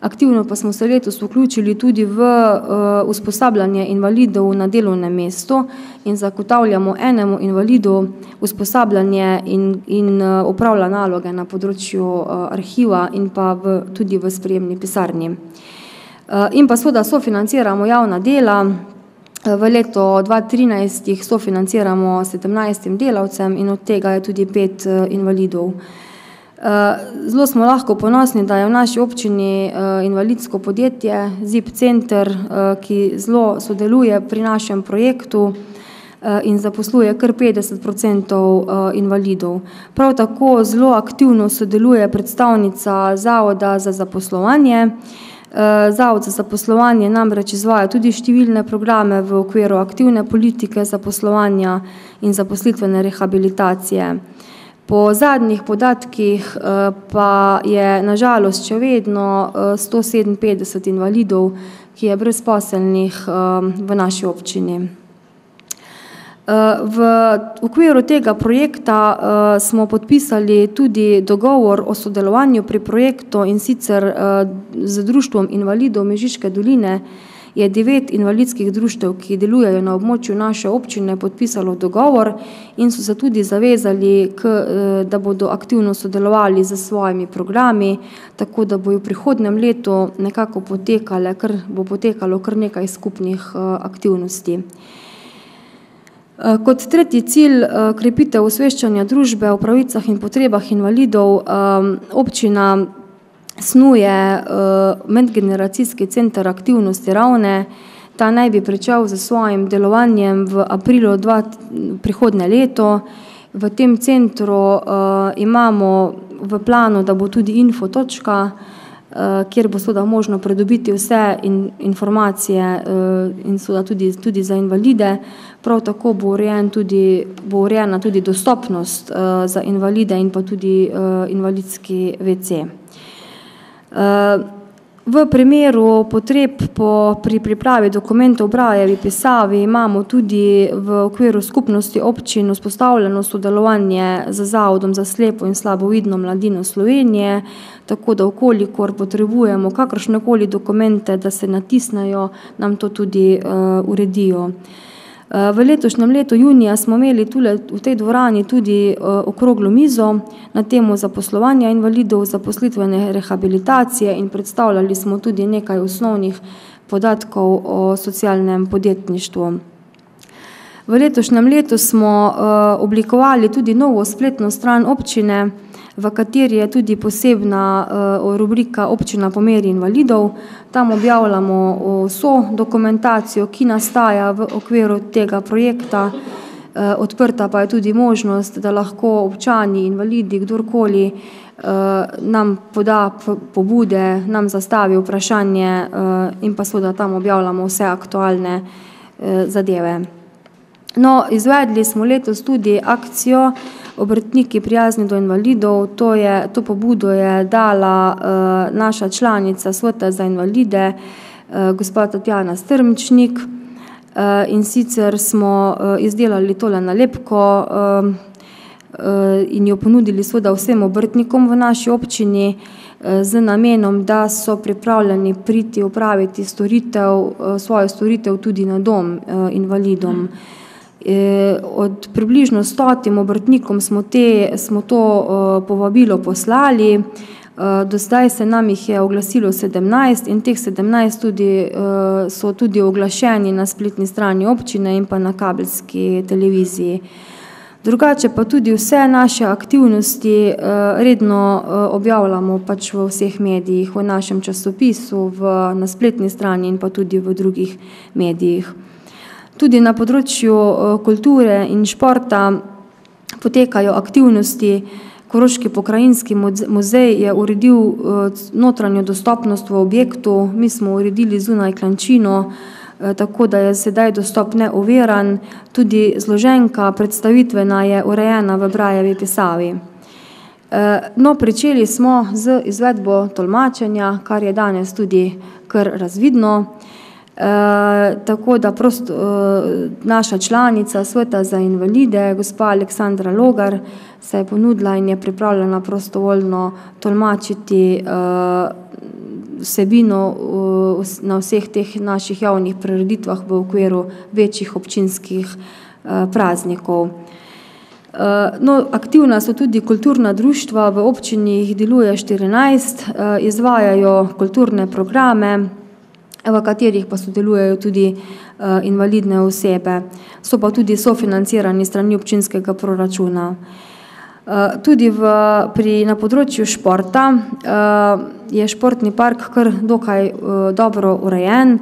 Aktivno pa smo se letos vključili tudi v uh, usposabljanje invalidov na delovnem mestu in zagotavljamo enemu invalidu usposabljanje in, in uh, upravlja naloge na področju uh, arhiva in pa v, tudi v sprejemni pisarni. Uh, in pa seveda sofinanciramo javna dela. V letu 2013 jih sofinanciramo 17 delavcem in od tega je tudi pet invalidov. Eh, zelo smo lahko ponosni, da je v naši občini eh, invalidsko podjetje ZIP Center, eh, ki zelo sodeluje pri našem projektu in zaposluje kar 50% invalidov. Prav tako zelo aktivno sodeluje predstavnica Zavoda za zaposlovanje. Zavod za zaposlovanje namreč izvaja tudi številne programe v okviru aktivne politike zaposlovanja in zaposlitvene rehabilitacije. Po zadnjih podatkih eh, pa je nažalost še vedno 157 eh, invalidov, ki je brezposelnih eh, v naši občini. V okviru tega projekta smo podpisali tudi dogovor o sodelovanju pri projektu in sicer z Društvom invalidov Mežiške doline, je devet invalidskih društev, ki delujejo na območju naše občine, podpisalo dogovor in so se tudi zavezali, k, eh, da bodo aktivno sodelovali z svojimi programi, tako da bo v prihodnem letu nekako potekale, kar bo potekalo kar nekaj skupnih eh, aktivnosti. Kot tretji cilj krepitev osveščanja družbe o pravicah in potrebah invalidov občina snuje medgeneracijski center aktivnosti Ravne. Ta naj bi pričel s svojim delovanjem v aprilu dva prihodnje leto. V tem centru imamo v planu, da bo tudi info točka, kjer bo seveda možno pridobiti vse informacije in seveda tudi tudi za invalide. Prav tako bo urejen tudi, bo urejena tudi dostopnost za invalide in pa tudi invalidski wc. V primeru potreb po pri pripravi dokumentov v braillevi pisavi imamo tudi v okviru Skupnosti občin vzpostavljeno sodelovanje z Zavodom za slepo in slabovidno mladino Slovenije, tako da v kolikor potrebujemo kakršnekoli dokumente, da se natisnejo, nam to tudi uredijo. V letošnjem letu junija smo imeli tule v tej dvorani tudi okroglo mizo na temo zaposlovanja invalidov, zaposlitvene rehabilitacije in predstavljali smo tudi nekaj osnovnih podatkov o socialnem podjetništvu. V letošnjem letu smo oblikovali tudi novo spletno stran občine, v kateri je tudi posebna rubrika Občina po meri invalidov. Tam objavljamo vso dokumentacijo, ki nastaja v okviru tega projekta. Odprta pa je tudi možnost, da lahko občani, invalidi, kdorkoli nam poda pobude, nam zastavi vprašanje in pa seveda tam objavljamo vse aktualne zadeve. No, izvedli smo letos tudi akcijo Obrtniki, prijazni do invalidov. To je, to pobudo je dala naša članica Sveta za invalide, gospa Tatjana Strmčnik. In sicer smo izdelali tole nalepko in jo ponudili seveda vsem obrtnikom v naši občini z namenom, da so pripravljeni priti opraviti storitev, svojo storitev tudi na dom invalidom. Od približno stotim obrtnikom smo te, smo to povabilo poslali. Do zdaj se nam jih je oglasilo sedemnajst in teh sedemnajst tudi so tudi uglašeni na spletni strani občine in pa na kabelski televiziji. Drugače pa tudi vse naše aktivnosti redno objavljamo pač v vseh medijih, v našem časopisu, v na spletni strani in pa tudi v drugih medijih. Tudi na področju kulture in športa potekajo aktivnosti. Koroški pokrajinski muzej je uredil notranjo dostopnost v objektu, mi smo uredili zunaj klančino, tako da je sedaj dostop neoviran. Tudi zloženka predstavitvena je urejena v braillevi pisavi. No, pričeli smo z izvedbo tolmačenja, kar je danes tudi kar razvidno. Tako da naša članica Sveta za invalide, gospa Aleksandra Logar, se je ponudila in je pripravljena prostovoljno tolmačiti vsebino na vseh teh naših javnih prireditvah v okviru večjih občinskih praznikov. No, aktivna so tudi kulturna društva, v občini jih deluje štirinajst, izvajajo kulturne programe, v katerih pa sodelujejo tudi invalidne osebe. So pa tudi sofinancirani strani občinskega proračuna. Tudi v pri na področju športa je športni park kar dokaj dobro urejen.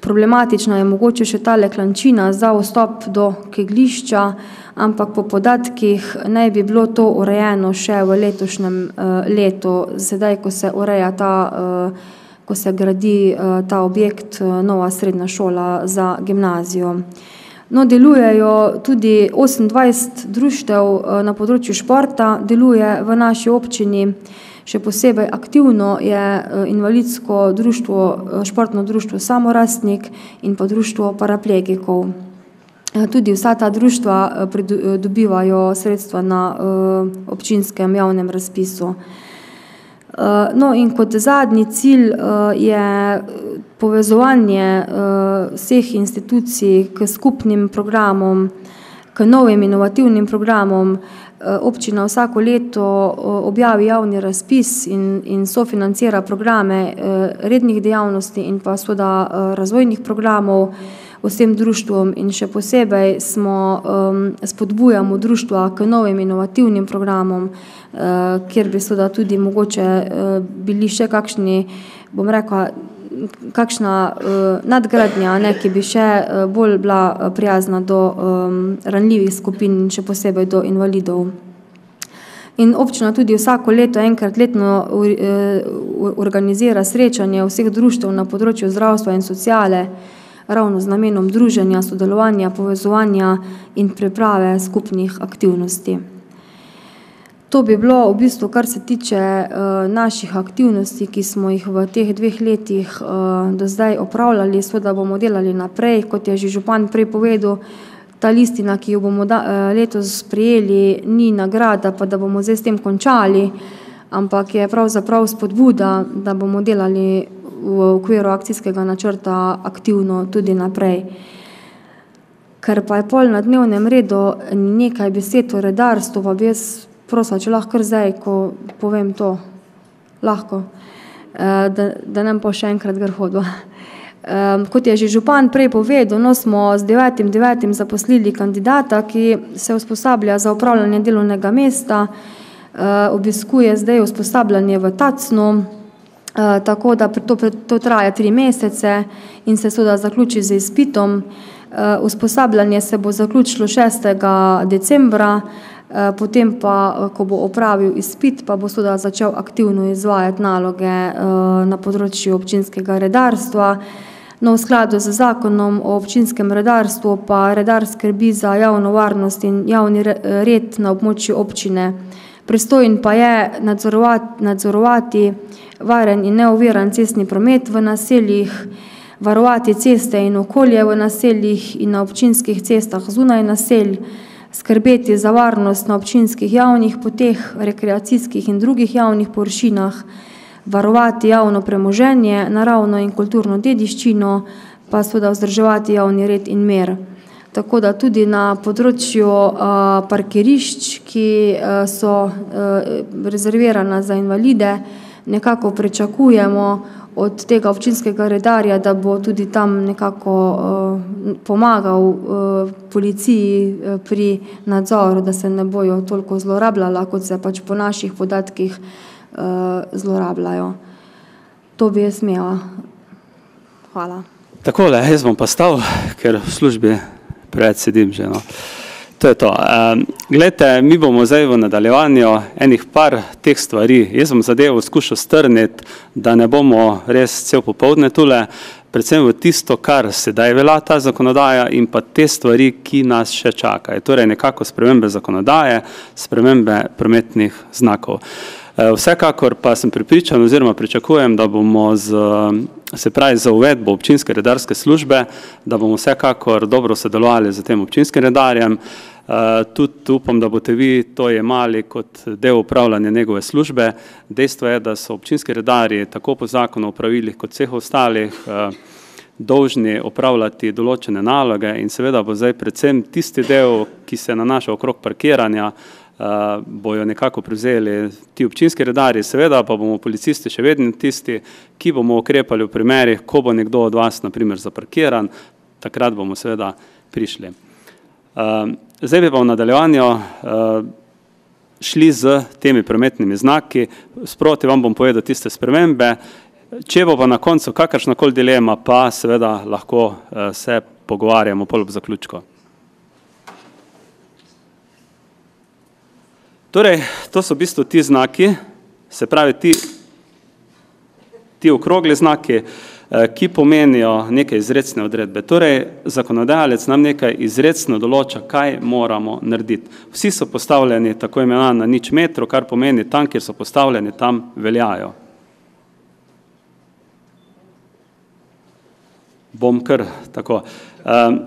Problematična je mogoče še tale klančina za vstop do kegljišča, ampak po podatkih naj bi bilo to urejeno še v letošnjem letu, sedaj, ko se ureja ta, ko se gradi ta objekt, nova srednja šola za gimnazijo. No, delujejo tudi osemindvajset društev na področju športa deluje v naši občini. Še posebej aktivno je invalidsko društvo, Športno društvo Samorastnik in pa Društvo paraplegikov. Tudi vsa ta društva dobivajo sredstva na občinskem javnem razpisu. No, in kot zadnji cilj je povezovanje vseh institucij k skupnim programom, k novim inovativnim programom. Občina vsako leto objavi javni razpis in in sofinancira programe rednih dejavnosti in pa seveda razvojnih programov. Vsem društvom in še posebej smo um, spodbujamo društva k novim inovativnim programom, uh, kjer bi seveda tudi mogoče uh, bili še kakšni, bom rekla, kakšna uh, nadgradnja, ne, ki bi še uh, bolj bila prijazna do um, ranljivih skupin in še posebej do invalidov. In občina tudi vsako leto, enkrat letno, organizira srečanje vseh društv na področju zdravstva in sociale, ravno z namenom druženja, sodelovanja, povezovanja in priprave skupnih aktivnosti. To bi bilo v bistvu, kar se tiče uh, naših aktivnosti, ki smo jih v teh dveh letih uh, do zdaj opravljali, seveda bomo delali naprej, kot je že župan prej povedal, ta listina, ki jo bomo da, uh, letos sprejeli, ni nagrada, pa da bomo zdaj s tem končali, ampak je pravzaprav spodbuda, da bomo delali v okviru akcijskega načrta aktivno tudi naprej. Ker pa je pol na dnevnem redu nekaj besed o redarstvu, pa bi jaz prosim, če lahko zdaj, ko povem to, lahko, eh, da, da nam pa še enkrat gre hodo. Um, kot je že župan prej povedal, no smo z devetim devetim zaposlili kandidata, ki se usposablja za upravljanje delovnega mesta, uh, obiskuje zdaj usposabljanje v Tacnu, tako da to, to traja tri mesece in se seveda zaključi z izpitom. Uh, usposabljanje se bo zaključilo 6. decembra, Eh, potem pa, eh, ko bo opravil izpit, pa bo seveda začel aktivno izvajati naloge eh, na področju občinskega redarstva. No, v skladu z zakonom o občinskem redarstvu pa redar skrbi za javno varnost in javni red na območju občine. Pristojen pa je nadzorovati, nadzorovati varen in neoviran cestni promet v naseljih, varovati ceste in okolje v naseljih in na občinskih cestah zunaj naselj, skrbeti za varnost na občinskih javnih poteh, rekreacijskih in drugih javnih površinah, varovati javno premoženje, naravno in kulturno dediščino, pa seveda vzdrževati javni red in mer. Tako da tudi na področju uh, parkirišč, ki uh, so uh, rezervirana za invalide, nekako pričakujemo, od tega občinskega redarja, da bo tudi tam nekako pomagal policiji pri nadzoru, da se ne bojo toliko zlorabljala, kot se pač po naših podatkih zlorabljajo. To bi jaz imela. Hvala. Takole, jaz bom pa stal, ker v službi preveč sedim že. No. To je to. Um, glejte, mi bomo zdaj v nadaljevanju enih par teh stvari. Jaz bom zadevo skušal strniti, da ne bomo res cel popovdne tule, predvsem v tisto, kar sedaj velja ta zakonodaja in pa te stvari, ki nas še čakajo. Torej nekako spremembe zakonodaje, spremembe prometnih znakov. Vsekakor pa sem pripričan oziroma pričakujem, da bomo z, se pravi za uvedbo občinske redarske službe, da bomo vsekakor dobro sodelovali z tem občinskim redarjem, Eh, tudi upam, da boste vi to jemali kot del upravljanja njegove službe. Dejstvo je, da so občinski redarji tako po zakonu o pravilih kot vseh ostalih eh, dolžni upravljati določene naloge in seveda bo zdaj predvsem tisti del, ki se nanaša okrog parkiranja, bojo nekako prevzeli ti občinski redarji, seveda pa bomo policisti še vedno tisti, ki bomo ukrepali v primerih, ko bo nekdo od vas naprimer zaparkiran, takrat bomo seveda prišli. Zdaj bi pa v nadaljevanju uh, šli z temi prometnimi znaki, sproti vam bom povedal tiste spremembe, če bo pa na koncu kakršnakoli dilema, pa seveda lahko se pogovarjamo pol ob zaključku. Torej, to so v bistvu ti znaki, se pravi ti, ti okrogli znaki, Eh, ki pomenijo neke izrecne odredbe. Torej, zakonodajalec nam nekaj izrecno določa, kaj moramo narediti. Vsi so postavljeni tako imenovani na nič metro, kar pomeni tam, kjer so postavljeni, tam veljajo. Bom kar tako. Um,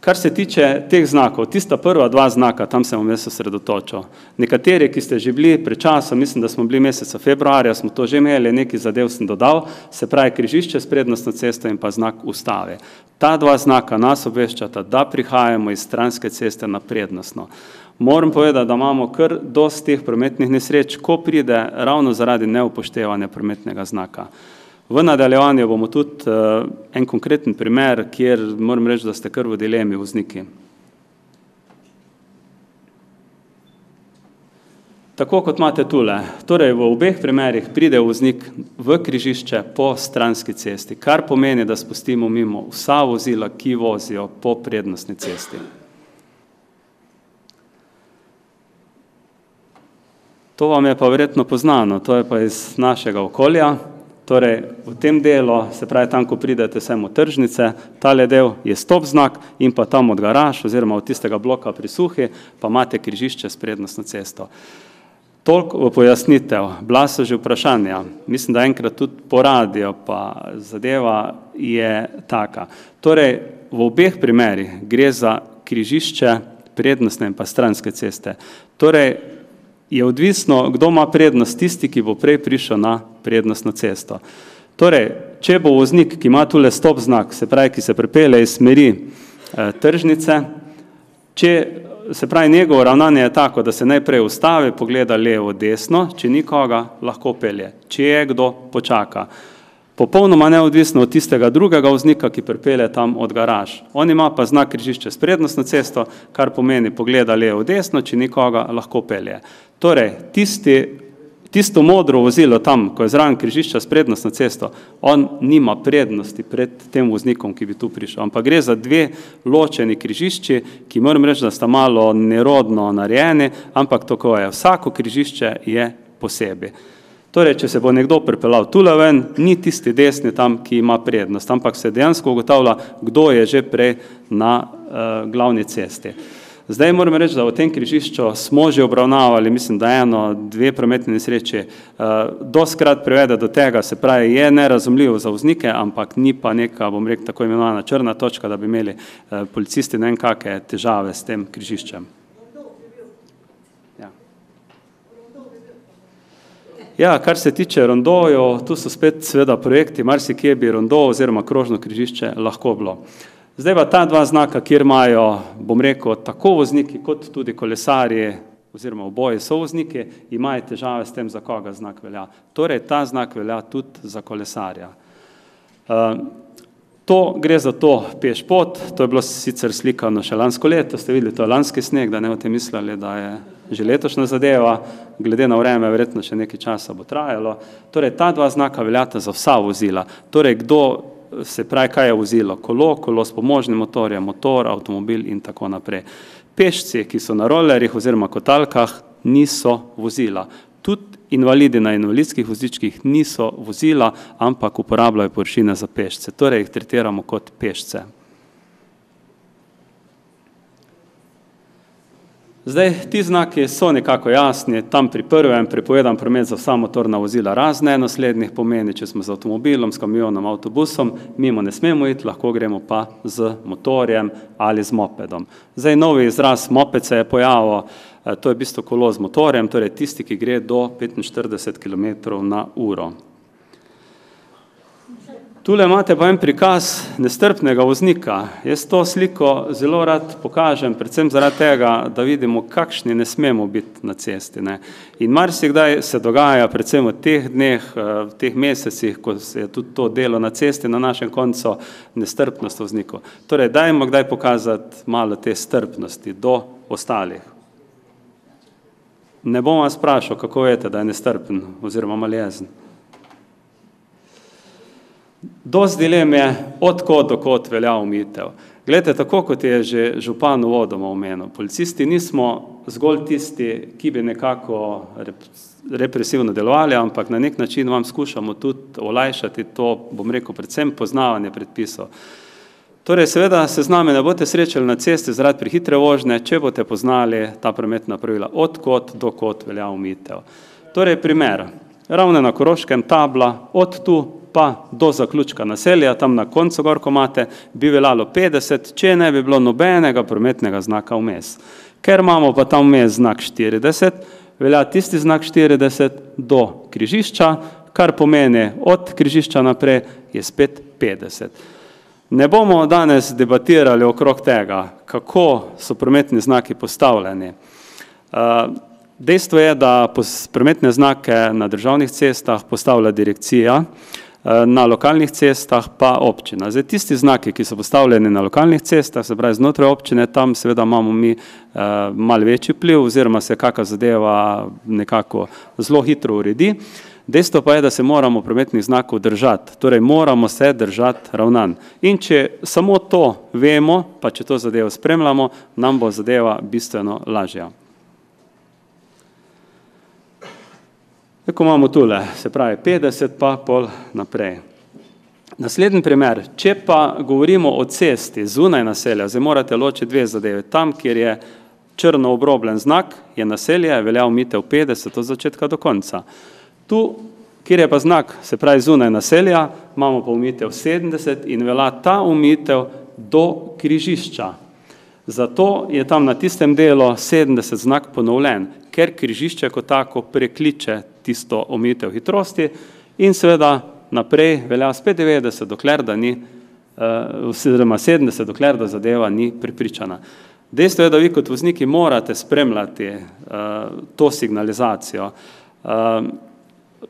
Kar se tiče teh znakov, tista prva dva znaka, tam se bom jaz osredotočil. Nekateri, ki ste že bili pred časom, mislim, da smo bili meseca februarja, smo to že imeli, neki zadev sem dodal, se pravi križišče s prednostno cesto in pa znak ustave. Ta dva znaka nas obveščata, da prihajamo iz stranske ceste na prednostno. Moram povedati, da imamo kar dosti teh prometnih nesreč, ko pride ravno zaradi neupoštevanja prometnega znaka. V nadaljevanju bomo tudi en konkreten primer, kjer moram reči, da ste kar v dilemi vozniki. Tako kot imate tule, torej v obeh primerih pride voznik v križišče po stranski cesti, kar pomeni, da spustimo mimo vsa vozila, ki vozijo po prednostni cesti. To vam je pa verjetno poznano, to je pa iz našega okolja, torej v tem delu, se pravi tam, ko pridete sem v tržnice, tale del je stop znak in pa tam od garaž oziroma od tistega bloka pri Suhi pa imate križišče s prednostno cesto. Toliko v pojasnitev, bila so že vprašanja, mislim, da enkrat tudi po radiu, pa zadeva je taka. Torej, v obeh primerih gre za križišče prednostne in pa stranske ceste. Torej, je odvisno, kdo ima prednost, tisti, ki bo prej prišel na prednostno cesto. Torej, če bo voznik, ki ima tule stop znak, se pravi, ki se pripelje iz smeri eh, tržnice, če se pravi, njegovo ravnanje je tako, da se najprej ustavi, pogleda levo, desno, če nikoga, lahko pelje. Če je kdo, počaka. Popolnoma neodvisno od tistega drugega voznika, ki pripelje tam od garaž. On ima pa znak križišče s prednostno cesto, kar pomeni pogleda levo, desno, če nikoga, lahko pelje. Torej, tisti tisto modro vozilo tam, ko je zraven križišča s prednostno cesto, on nima prednosti pred tem voznikom, ki bi tu prišel, ampak gre za dve ločeni križišči, ki moram reči, da sta malo nerodno narejeni, ampak tako je, vsako križišče je posebej. Torej, če se bo nekdo pripeljal tule ven, ni tisti desni tam, ki ima prednost, ampak se dejansko ugotavlja, kdo je že prej na uh, glavni cesti. Zdaj moram reči, da v tem križišču smo že obravnavali, mislim, da eno, dve prometne nesreče, uh, doskrat privede do tega, se pravi, je nerazumljivo za vznike, ampak ni pa neka, bom rekel, tako imenovana črna točka, da bi imeli uh, policisti ne kakšne težave s tem križiščem. Ja. ja, kar se tiče rondojo, tu so spet seveda projekti, marsikje bi rondo oziroma krožno križišče lahko bilo. Uh, Zdaj pa ta dva znaka, kjer imajo, bom rekel, tako vozniki kot tudi kolesarji oziroma oboje so vozniki, imajo težave s tem, za koga znak velja. Torej, ta znak velja tudi za kolesarja. Uh, to gre za to peš pot, to je bilo sicer slikano še lansko leto, ste videli, to je lanski sneg, da ne boste mislili, da je že letošnja zadeva, glede na vreme, verjetno še nekaj časa bo trajalo. Torej, ta dva znaka veljata za vsa vozila. Torej, kdo se pravi, kaj je vozilo, kolo, kolo s pomožnim motorjem, motor, avtomobil in tako naprej. Pešci, ki so na rolerjih oziroma kotalkah, niso vozila. Tudi invalidi na invalidskih vozičkih niso vozila, ampak uporabljajo površine za pešce, torej jih tretiramo kot pešce. Zdaj, ti znaki so nekako jasni, tam pri prvem prepovedan promet za vsa motorna vozila razne, naslednjih pomeni, če smo z avtomobilom, s kamionom, avtobusom, mimo ne smemo iti, lahko gremo pa z motorjem ali z mopedom. Zdaj, novi izraz moped se je pojavil, eh, to je v bistvu kolo z motorjem, torej tisti, ki gre do 45 km na uro. Tule imate pa en prikaz nestrpnega voznika. Jaz to sliko zelo rad pokažem, predvsem zaradi tega, da vidimo, kakšni ne smemo biti na cesti. Ne. In marsikdaj se dogaja, predvsem v teh dneh, eh, v teh mesecih, ko se je tudi to delo na cesti na našem koncu, nestrpnost voznikov. Torej, dajmo kdaj pokazati malo te strpnosti do ostalih. Ne bom vas sprašal, kako veste, da je nestrpen oziroma maljezen. Dost dilem je, odkot do kot velja omitev. Glede, tako kot je že župan uvodoma omenil, policisti nismo zgolj tisti, ki bi nekako represivno delovali, ampak na nek način vam skušamo tudi olajšati to, bom rekel, predvsem poznavanje predpisov. Torej, seveda se z nami ne boste srečali na cesti zaradi prehitre vožnje, če boste poznali ta prometna pravila, odkot do kot velja omitev. Torej, primer, ravno na Koroškem tabla, od tu pa do zaključka naselja, tam na koncu gor, ko imate, bi veljalo 50, če ne bi bilo nobenega prometnega znaka vmes. Ker imamo pa tam vmes znak 40, velja tisti znak 40 do križišča, kar pomeni od križišča naprej je spet 50. Ne bomo danes debatirali okrog tega, kako so prometni znaki postavljeni. Dejstvo je, da prometne znake na državnih cestah postavlja direkcija, na lokalnih cestah pa občina. Zdaj tisti znaki, ki so postavljeni na lokalnih cestah, se pravi znotraj občine, tam seveda imamo mi malo večji vpliv oziroma se kakšna zadeva nekako zelo hitro uredi. Dejstvo pa je, da se moramo prometnih znakov držati, torej moramo se držati ravnan. In če samo to vemo, pa če to zadevo spremljamo, nam bo zadeva bistveno lažja. Ko imamo tule, se pravi petdeset pa pol naprej. Naslednji primer, če pa govorimo o cesti zunaj naselja, zdaj morate ločiti dve zadevi. Tam, kjer je črno obrobljen znak, je naselje, velja omejitev petdeset od začetka do konca. Tu, kjer je pa znak, se pravi zunaj naselja, imamo pa omejitev sedemdeset in velja ta omejitev do križišča. Zato je tam na tistem delu sedemdeset znak ponovljen, ker križišče kot tako prekliče tisto omejitev hitrosti in seveda naprej velja spet devetdeset, dokler da ni oziroma sedemdeset, dokler da zadeva ni prepričana. Dejstvo je, da vi kot vozniki morate spremljati to signalizacijo.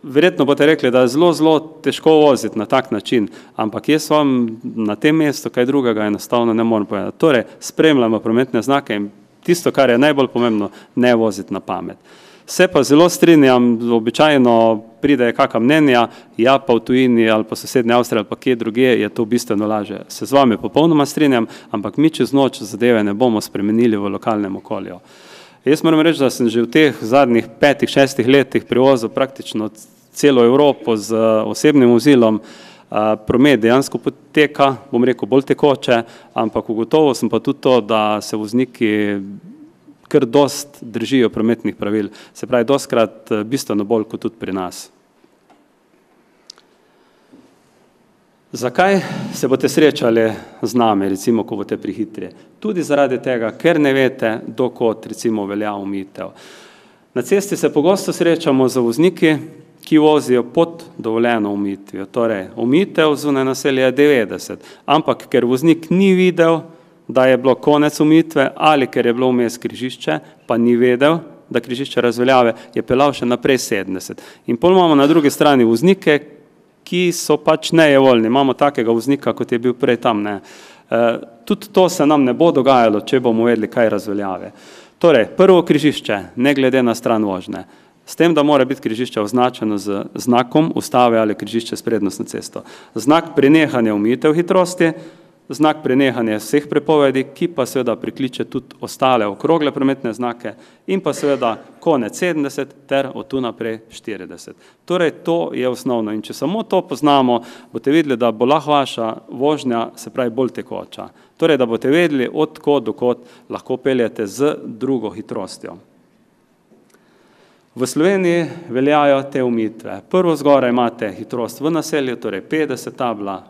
Verjetno boste rekli, da je zelo, zelo težko voziti na tak način, ampak jaz vam na tem mestu kaj drugega enostavno ne morem povedati. Torej spremljamo prometne znake in tisto, kar je najbolj pomembno, ne voziti na pamet. Se pa zelo strinjam, običajno pridejo kaka mnenja, ja, pa v tujini ali pa sosednji Avstriji ali pa kje drugje je to bistveno lažje. Se z vami popolnoma strinjam, ampak mi čez noč zadeve ne bomo spremenili v lokalnem okolju. Jaz moram reči, da sem že v teh zadnjih petih, šestih letih prevozil praktično celo Evropo z osebnim vozilom. Promet dejansko poteka, bom rekel, bolj tekoče, ampak ugotovil sem pa tudi to, da se vozniki kar dosti držijo prometnih pravil. Se pravi, dostikrat bistveno bolj kot tudi pri nas. Zakaj se boste srečali z nami, recimo, ko boste prehitri? Tudi zaradi tega, ker ne veste, do kod recimo velja omejitev. Na cesti se pogosto srečamo z vozniki, ki vozijo pod dovoljeno omejitvijo, torej omejitev zunaj naselja je devetdeset, ampak ker voznik ni videl, da je bilo konec omejitve, ali ker je bilo vmes križišče, pa ni vedel, da križišče razveljavlja, je peljal še naprej sedemdeset. In pol imamo na drugi strani voznike, ki so pač nejevoljni, imamo takega voznika, kot je bil prej tam, ne. Tudi to se nam ne bo dogajalo, če bomo vedeli, kaj razveljavlja. Torej prvo križišče, ne glede na stran vožnje. S tem, da mora biti križišče označeno z znakom ustave ali križišče s prednostno cesto. Znak prenehanja omejitev hitrosti, znak prenehanja vseh prepovedi, ki pa seveda prikliče tudi ostale okrogle prometne znake, in pa seveda konec sedemdeset ter od tu naprej štirideset. Torej to je osnovno, in če samo to poznamo, boste videli, da bo lahko vaša vožnja, se pravi, bolj tekoča. Torej, da boste vedeli, od kod do kod lahko peljete z drugo hitrostjo. V Sloveniji veljajo te omejitve. Prvo zgoraj imate hitrost v naselju, torej petdeset, ta bila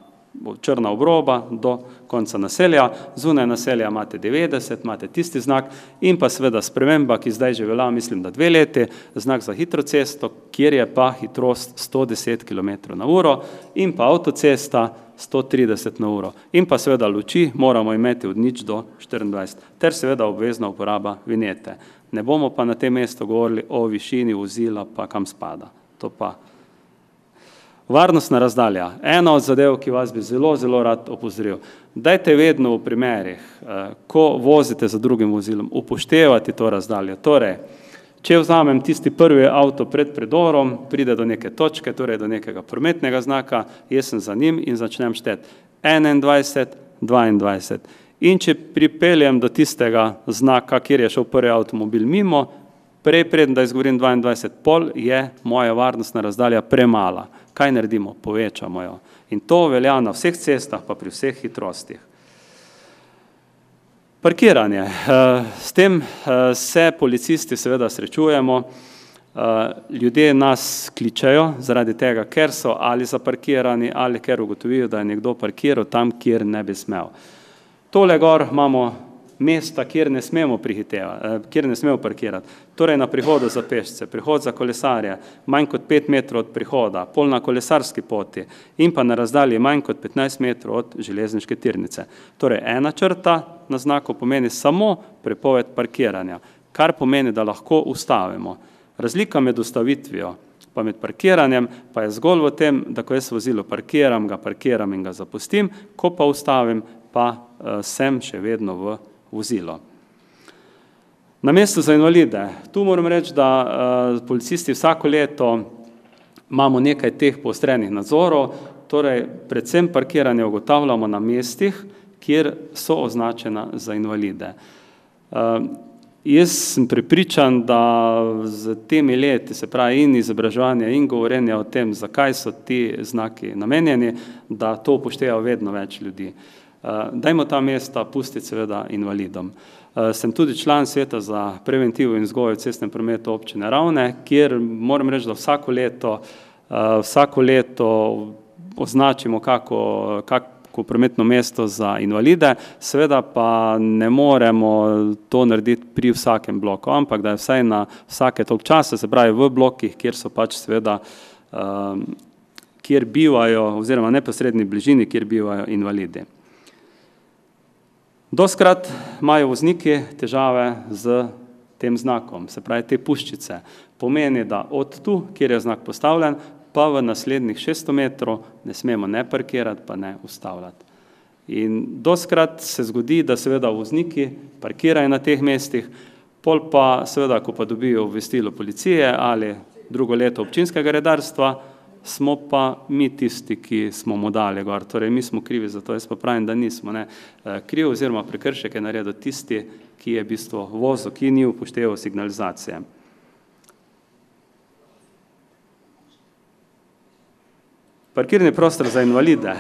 črna obroba do konca naselja, zunaj naselja imate devetdeset, imate tisti znak in pa seveda sprememba, ki zdaj že velja, mislim, da dve leti, znak za hitro cesto, kjer je pa hitrost sto deset kilometrov na uro in pa avtocesta sto trideset na uro. In pa seveda luči moramo imeti od nič do štiriindvajset ter seveda obvezna uporaba vinjete. Ne bomo pa na tem mestu govorili o višini vozila pa kam spada. To pa. Varnostna razdalja, ena od zadev, ki vas bi zelo, zelo rad opozoril. Dajte vedno v primerih, ko vozite z drugim vozilom, upoštevati to razdaljo. Torej, če vzamem tisti prvi avto pred predorom, pride do neke točke, torej do nekega prometnega znaka, jaz sem za njim in začnem šteti. Enaindvajset, dvaindvajset. In če pripeljem do tistega znaka, kjer je šel prvi avtomobil mimo, prej, preden da izgovorim dvaindvajset, pol je moja varnostna razdalja premala. Kaj naredimo? Povečamo jo. In to velja na vseh cestah pa pri vseh hitrostih. Parkiranje, s tem se policisti seveda srečujemo, ljudje nas kličejo zaradi tega, ker so ali zaparkirani ali ker ugotovijo, da je nekdo parkiral tam, kjer ne bi smel. Tole gor imamo mesta, kjer ne smemo kjer ne smemo parkirati. Torej na prehodu za pešce, prehod za kolesarje, manj kot pet metrov od prehoda, pol na kolesarski poti in pa na razdalji manj kot petnajst metrov od železniške tirnice. Torej ena črta na znaku pomeni samo prepoved parkiranja, kar pomeni, da lahko ustavimo. Razlika med ustavitvijo pa med parkiranjem, pa je zgolj v tem, da ko jaz vozilo parkiram, ga parkiram in ga zapustim, ko pa ustavim, pa uh, sem še vedno v vozilo. Na mesto za invalide. Tu moram reči, da uh, policisti vsako leto imamo nekaj teh poostrenih nadzorov, torej predvsem parkiranje ugotavljamo na mestih, kjer so označena za invalide. Uh, Jaz sem prepričan, da z temi leti, se pravi in izobraževanje in govorenje o tem, zakaj so ti znaki namenjeni, da to upoštevajo vedno več ljudi. Eh, dajmo ta mesta pustiti seveda invalidom. Eh, sem tudi član sveta za preventivo in vzgojo v cestnem prometu občine Ravne, kjer moram reči, da vsako leto, eh, vsako leto označimo kako, kako ko prometno mesto za invalide, seveda pa ne moremo to narediti pri vsakem bloku, ampak da je vsaj na vsake tolk časa, se pravi v blokih, kjer so pač seveda, um, kjer bivajo, oziroma neposredni bližini, kjer bivajo invalidi. Doskrat imajo vozniki težave z tem znakom, se pravi te puščice. Pomeni, da od tu, kjer je znak postavljen, pa v naslednjih 600 metrov ne smemo ne parkirati, pa ne ustavljati. In doskrat se zgodi, da seveda vozniki parkirajo na teh mestih, pol pa seveda, ko pa dobijo obvestilo policije ali drugo leto občinskega redarstva, smo pa mi tisti, ki smo mu dali gor. Torej, mi smo krivi za to, jaz pa pravim, da nismo ne. Eh, kriv oziroma prekršek je naredil tisti, ki je v bistvu vozil, ki ni upošteval signalizacije. Parkirni prostor za invalide.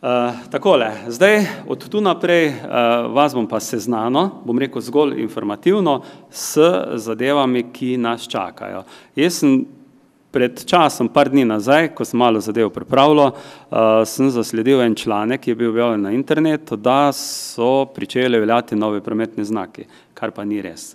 Uh, takole, zdaj od tu naprej uh, vas bom pa seznano, bom rekel zgolj informativno, s zadevami, ki nas čakajo. Jaz sem pred časom, par dni nazaj, ko sem malo zadev pripravljal, uh, sem zasledil en članek, ki je bil objavljen na internetu, da so pričeli veljati nove prometne znaki, kar pa ni res.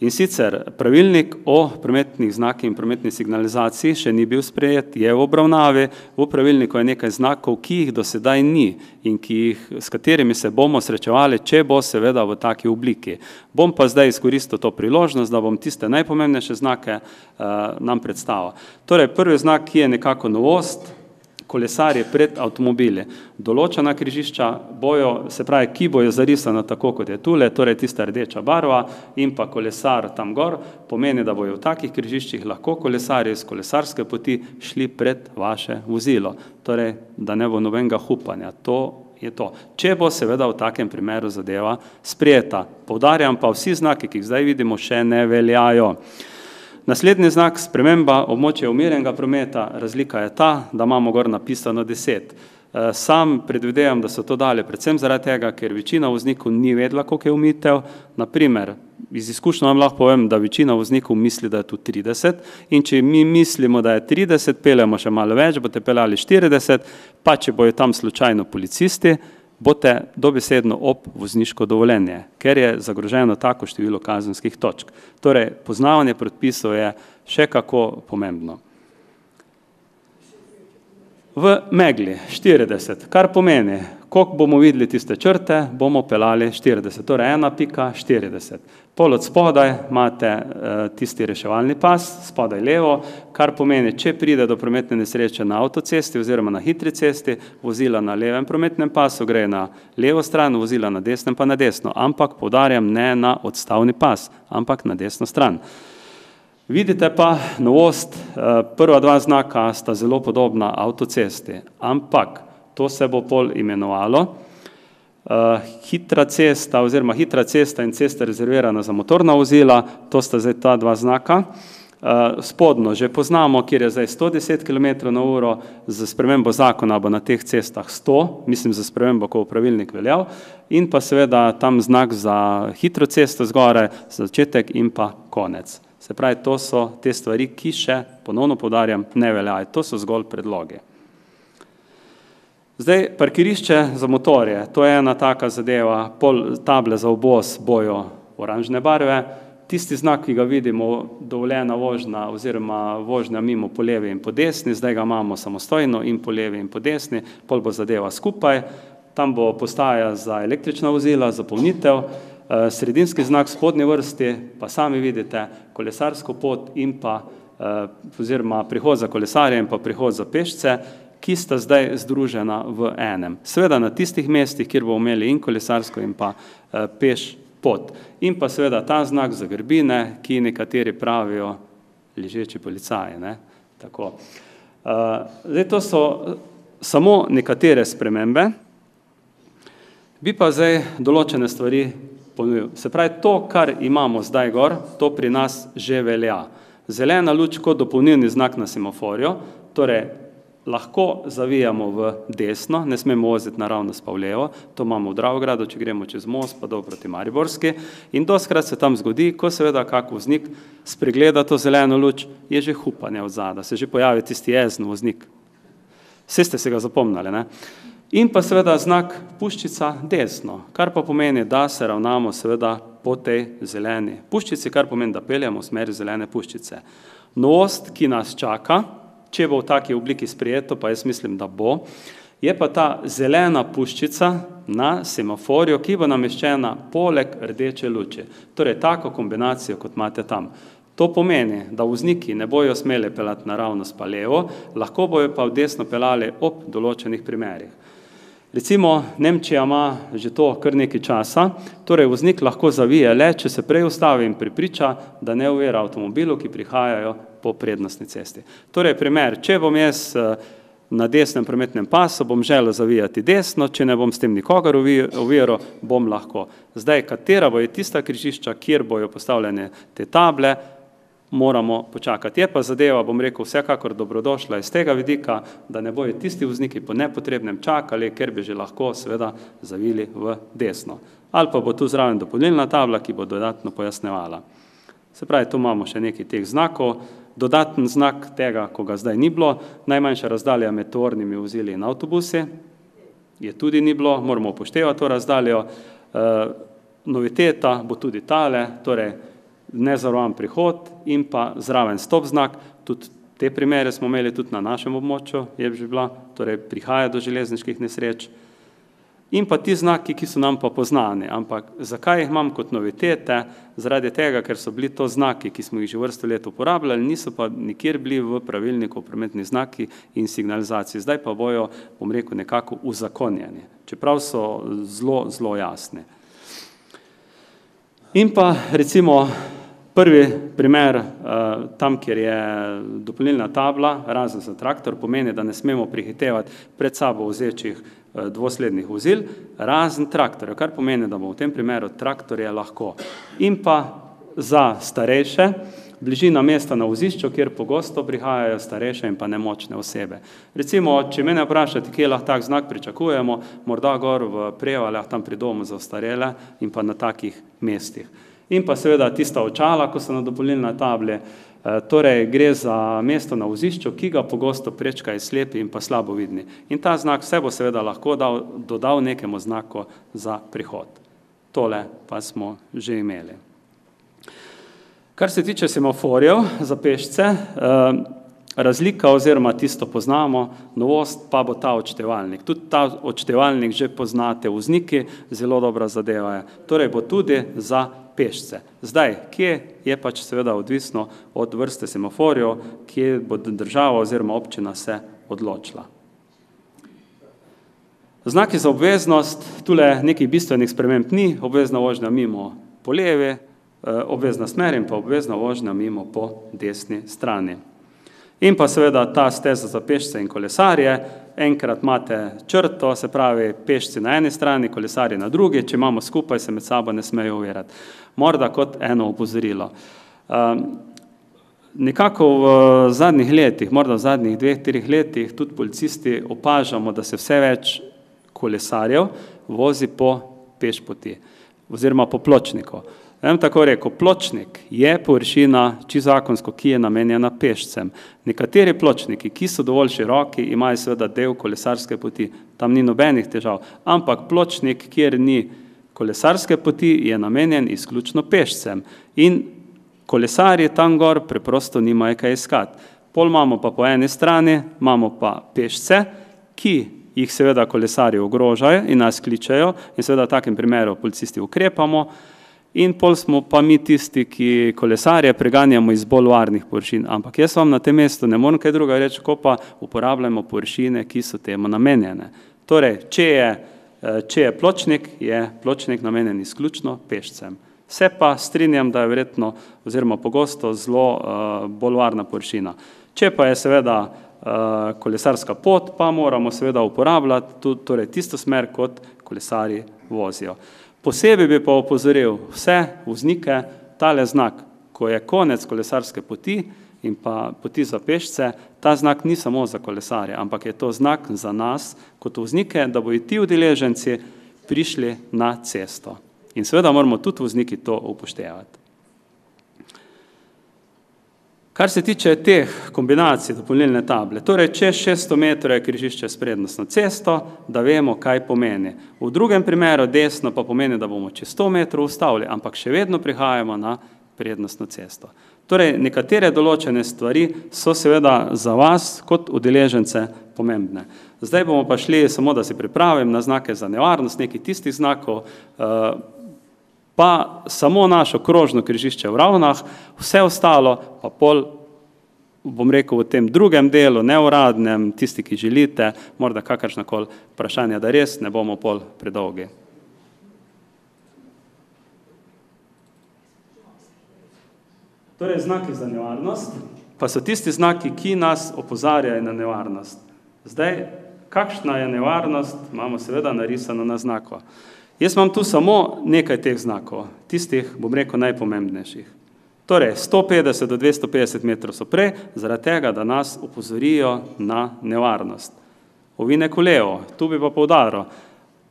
In sicer pravilnik o prometnih znakih in prometni signalizaciji še ni bil sprejet, je v obravnavi, v pravilniku je nekaj znakov, ki jih do sedaj ni in ki jih, s katerimi se bomo srečevali, če bo seveda v taki obliki. Bom pa zdaj izkoristil to priložnost, da bom tiste najpomembnejše znake uh, nam predstavil. Torej, prvi znak, ki je nekako novost, kolesarje pred avtomobili. Določena križišča bojo, se pravi, ki bojo zarisana tako, kot je tule, torej tista rdeča barva in pa kolesar tam gor, pomeni, da bojo v takih križiščih lahko kolesarji iz kolesarske poti šli pred vaše vozilo. Torej, da ne bo nobenega hupanja. To je to. Če bo seveda v takem primeru zadeva sprijeta. Povdarjam pa, vsi znaki, ki jih zdaj vidimo, še ne veljajo. Naslednji znak, sprememba območja umirjenega prometa, razlika je ta, da imamo gor napisano deset. Eh, sam predvidevam, da so to dali predvsem zaradi tega, ker večina voznikov ni vedela, koliko je umitev. Naprimer, iz izkušnja vam lahko povem, da večina voznikov misli, da je tu 30 in če mi mislimo, da je 30, peljemo še malo več, boste peljali 40, pa če bojo tam slučajno policisti, boste dobesedno ob vozniško dovoljenje, ker je zagroženo tako število kazenskih točk. Torej, poznavanje predpisov je še kako pomembno. V megli 40, kar pomeni, koliko bomo videli tiste črte, bomo pelali 40, torej ena pika 40. Pol od spodaj imate uh, tisti reševalni pas, spodaj levo, kar pomeni, če pride do prometne nesreče na avtocesti oziroma na hitri cesti, vozila na levem prometnem pasu gre na levo stran, vozila na desnem pa na desno, ampak podarjam ne na odstavni pas, ampak na desno stran. Vidite pa novost, uh, prva dva znaka sta zelo podobna avtocesti, ampak to se bo pol imenovalo. Uh, hitra cesta oziroma hitra cesta in cesta rezervirana za motorna vozila, to sta zdaj ta dva znaka. Uh, spodno že poznamo, kjer je zdaj 110 km na uro, za spremembo zakona bo na teh cestah 100, mislim za spremembo, ko bo pravilnik veljal, in pa seveda tam znak za hitro cesto zgore, začetek in pa konec. Se pravi, to so te stvari, ki še, ponovno podarjam, ne veljajo, to so zgolj predloge. Zdaj, parkirišče za motorje, to je ena taka zadeva, pol table za obvoz bojo oranžne barve, tisti znak, ki ga vidimo, dovoljena vožnja oziroma vožnja mimo po levi in po desni, zdaj ga imamo samostojno in po levi in po desni, pol bo zadeva skupaj, tam bo postaja za električna vozila, za polnitev, eh, sredinski znak spodnje vrsti, pa sami vidite kolesarsko pot in pa oziroma prihod za kolesarje in pa prihod za pešce, ki sta zdaj združena v enem. Seveda na tistih mestih, kjer bomo imeli in kolesarsko in pa peš pot. In pa seveda ta znak za grbine, ki nekateri pravijo ležeči policaji, ne, tako. Zdaj to so samo nekatere spremembe, bi pa zdaj določene stvari ponovil. Se pravi, to, kar imamo zdaj gor, to pri nas že velja. Zelena luč kot dopolnilni znak na semaforju, torej lahko zavijamo v desno, ne smemo voziti naravnost pa v levo, to imamo v Dravogradu, če gremo čez most pa dol proti Mariborski in doskrat se tam zgodi, ko seveda kak voznik spregleda to zeleno luč, je že hupanje od zada, se že pojavi tisti jezen voznik. Vsi ste se ga zapomnili, ne? In pa seveda znak puščica desno, kar pa pomeni, da se ravnamo seveda po tej zeleni puščici, kar pomeni, da peljemo v smeri zelene puščice. Novost, ki nas čaka, če bo v taki obliki sprejeto, pa jaz mislim, da bo, je pa ta zelena puščica na semaforju, ki bo nameščena poleg rdeče luči. Torej, tako kombinacijo, kot imate tam. To pomeni, da vozniki ne bojo smeli peljati naravnost pa levo, lahko bojo pa v desno peljali ob določenih primerih. Recimo Nemčija ima že to kar nekaj časa, torej voznik lahko zavije le, če se prej ustavi in prepriča, da ne ovira avtomobilov, ki prihajajo po prednostni cesti. Torej primer, če bom jaz na desnem prometnem pasu, bom želel zavijati desno, če ne bom s tem nikogar oviral, bom lahko. Zdaj, katera bojo tista križišča, kjer bojo postavljene te table, moramo počakati. Je pa zadeva, bom rekel, vsekakor dobrodošla iz tega vidika, da ne bojo tisti vozniki po nepotrebnem čakali, ker bi že lahko seveda zavili v desno. Ali pa bo tu zraven dopolnilna tabla, ki bo dodatno pojasnjevala. Se pravi, tu imamo še nekaj teh znakov, dodaten znak tega, ko ga zdaj ni bilo, najmanjša razdalja med tovornimi vozili in avtobusi, je tudi ni bilo, moramo upoštevati to razdaljo. Noviteta bo tudi tale, torej nezavarovan prihod in pa zraven stop znak, tudi te primere smo imeli tudi na našem območju, je že bila, torej prihaja do železniških nesreč. In pa ti znaki, ki so nam pa poznani, ampak zakaj jih imam kot novitete? Zaradi tega, ker so bili to znaki, ki smo jih že vrsto let uporabljali, niso pa nikjer bili v pravilniku prometni znaki in signalizaciji. Zdaj pa bojo, bom rekel, nekako uzakonjeni, čeprav so zelo, zelo jasni. In pa recimo prvi primer, tam, kjer je dopolnilna tabla, razen za traktor, pomeni, da ne smemo prehitevati pred sabo vozečih dvoslednih vozil, razen traktorja, kar pomeni, da bomo v tem primeru traktorje lahko. In pa za starejše, bližina mesta na vozišču, kjer pogosto prihajajo starejše in pa nemočne osebe. Recimo, če mene vprašate, kje lahko tak znak pričakujemo, morda gor v Prevaljah, tam pri domu za ostarele in pa na takih mestih. In pa seveda tista očala, ko so na dopolnilni tabli, torej gre za mesto na vozišču, ki ga pogosto prečkajo slepi in pa slabovidni. In ta znak se bo seveda lahko dal, dodal nekemu znaku za prihod. Tole pa smo že imeli. Kar se tiče semaforjev za pešce, razlika oziroma tisto poznamo, novost pa bo ta odštevalnik. Tudi ta odštevalnik že poznate vozniki, zelo dobra zadeva je. Torej bo tudi za pešce. Zdaj, kje, je pač seveda odvisno od vrste semaforjev, kje bo država oziroma občina se odločila. Znaki za obveznost, tule nekaj bistvenih sprememb ni, obvezna vožnja mimo po levi, obvezna smer in pa obvezna vožnja mimo po desni strani. In pa seveda ta steza za pešce in kolesarje, enkrat imate črto, se pravi pešci na eni strani, kolesarji na drugi, če imamo skupaj, se med sabo ne smejo ovirati. Morda kot eno opozorilo. Nekako v zadnjih letih, morda v zadnjih dveh, treh letih tudi policisti opažamo, da se vse več kolesarjev vozi po pešpoti oziroma po pločniku. Ne bom tako rekel, pločnik je površina, čisto zakonsko, ki je namenjena pešcem. Nekateri pločniki, ki so dovolj široki, imajo seveda del kolesarske poti, tam ni nobenih težav, ampak pločnik, kjer ni kolesarske poti, je namenjen izključno pešcem. In kolesarji tam gor preprosto nimajo kaj iskati. Pol imamo pa po eni strani, imamo pa pešce, ki jih seveda kolesarji ogrožajo in nas kličejo in seveda v takem primeru policisti ukrepamo. In pol smo pa mi tisti, ki kolesarje preganjamo iz bolj varnih površin. Ampak jaz vam na tem mestu ne morem kaj druga reči, ko pa uporabljamo površine, ki so temu namenjene. Torej, če je, eh, če je pločnik, je pločnik namenjen izključno pešcem. Se pa strinjam, da je verjetno oziroma pogosto zelo uh, bolj varna površina. Če pa je seveda uh, kolesarska pot, pa moramo seveda uporabljati tudi, torej tisto smer, kot kolesari vozijo. Posebej bi pa opozoril vse voznike, tale znak, ko je konec kolesarske poti in pa poti za pešce, ta znak ni samo za kolesarje, ampak je to znak za nas kot voznike, da bojo ti udeleženci prišli na cesto. In seveda moramo tudi vozniki to upoštevati. Kar se tiče teh kombinacij dopolnilne table, torej čez 600 metrov je križišče s prednostno cesto, da vemo, kaj pomeni. V drugem primeru desno pa pomeni, da bomo čez 100 metrov ustavili, ampak še vedno prihajamo na prednostno cesto. Torej, nekatere določene stvari so seveda za vas kot udeležence pomembne. Zdaj bomo pa šli, samo da si pripravim na znake za nevarnost, nekaj tistih znakov, uh, pa samo našo krožno križišče v ravnah, vse ostalo pa pol, bom rekel, v tem drugem delu, neuradnem, tisti, ki želite, morda kakršnakoli vprašanja, da res ne bomo pol predolgi. Torej, znaki za nevarnost, pa so tisti znaki, ki nas opozarjajo na nevarnost. Zdaj, kakšna je nevarnost, imamo seveda narisano na znako. Jaz imam tu samo nekaj teh znakov, tistih, bom rekel, najpomembnejših. Torej, 150 do 250 metrov so prej, zaradi tega, da nas upozorijo na nevarnost. Ovine kolevo, tu bi pa povdaril,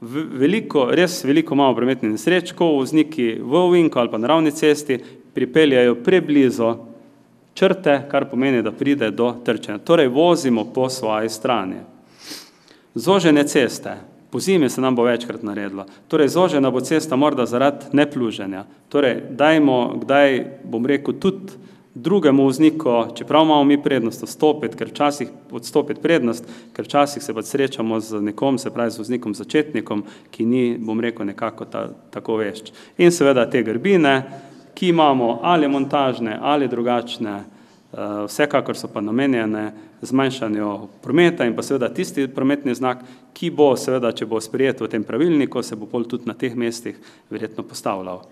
veliko, res veliko imamo prometnih nesreč, ko vozniki v ovinku ali pa na ravni cesti pripeljajo preblizu črte, kar pomeni, da pride do trčenja. Torej, vozimo po svoji strani. Zožene ceste, Po zimi se nam bo večkrat naredilo. Torej, zožena bo cesta morda zaradi nepluženja. Torej, dajmo, kdaj bom rekel, tudi drugemu vozniku, čeprav imamo mi prednost odstopiti, ker včasih odstopiti prednost, ker včasih se pa srečamo z nekom, se pravi z voznikom začetnikom, ki ni, bom rekel, nekako ta, tako vešč. In seveda te grbine, ki imamo ali montažne ali drugačne, vsekakor so pa namenjene zmanjšanju prometa in pa seveda tisti prometni znak, ki bo seveda, če bo sprejet v tem pravilniku, se bo pol tudi na teh mestih verjetno postavljal.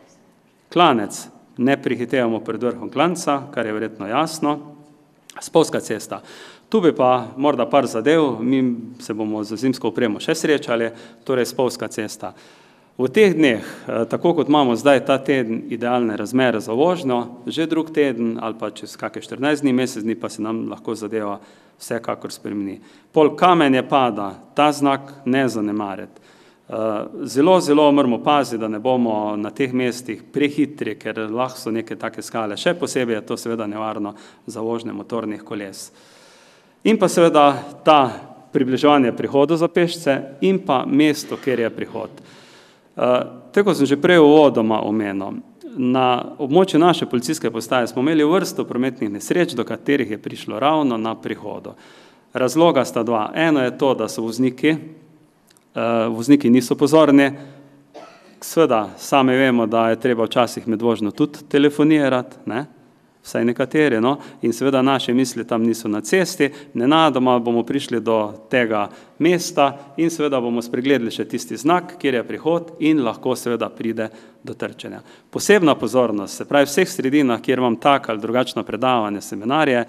Klanec, ne prihitevamo pred vrhom klanca, kar je verjetno jasno. Spolska cesta. Tu bi pa morda par zadev, mi se bomo z zimsko opremo še srečali, torej spolska cesta. V teh dneh, eh, tako kot imamo zdaj ta teden idealne razmere za vožnjo, že drug teden ali pa čez kakšne 14 dni, mesec dni pa se nam lahko zadeva vsekakor spremeni. Pol kamenje pada, ta znak ne zanemariti. Eh, zelo, zelo moramo paziti, da ne bomo na teh mestih prehitri, ker lahko so neke take skale. Še posebej je to seveda nevarno za vožnje motornih koles. In pa seveda ta približevanje prihodu za pešce in pa mesto, kjer je prihod. Eh, tako sem že prej uvodoma omenil. Na območju naše policijske postaje smo imeli vrsto prometnih nesreč, do katerih je prišlo ravno na prihodu. Razloga sta dva. Eno je to, da so vozniki, eh, vozniki niso pozorni, sveda sami vemo, da je treba včasih med vožnjo tudi telefonirati, ne? Vsaj nekateri, no, in seveda naše misli tam niso na cesti, nenadoma bomo prišli do tega mesta in seveda bomo spregledali še tisti znak, kjer je prihod in lahko seveda pride do trčenja. Posebna pozornost, se pravi v vseh sredinah, kjer imam tak ali drugačno predavanje, seminarje,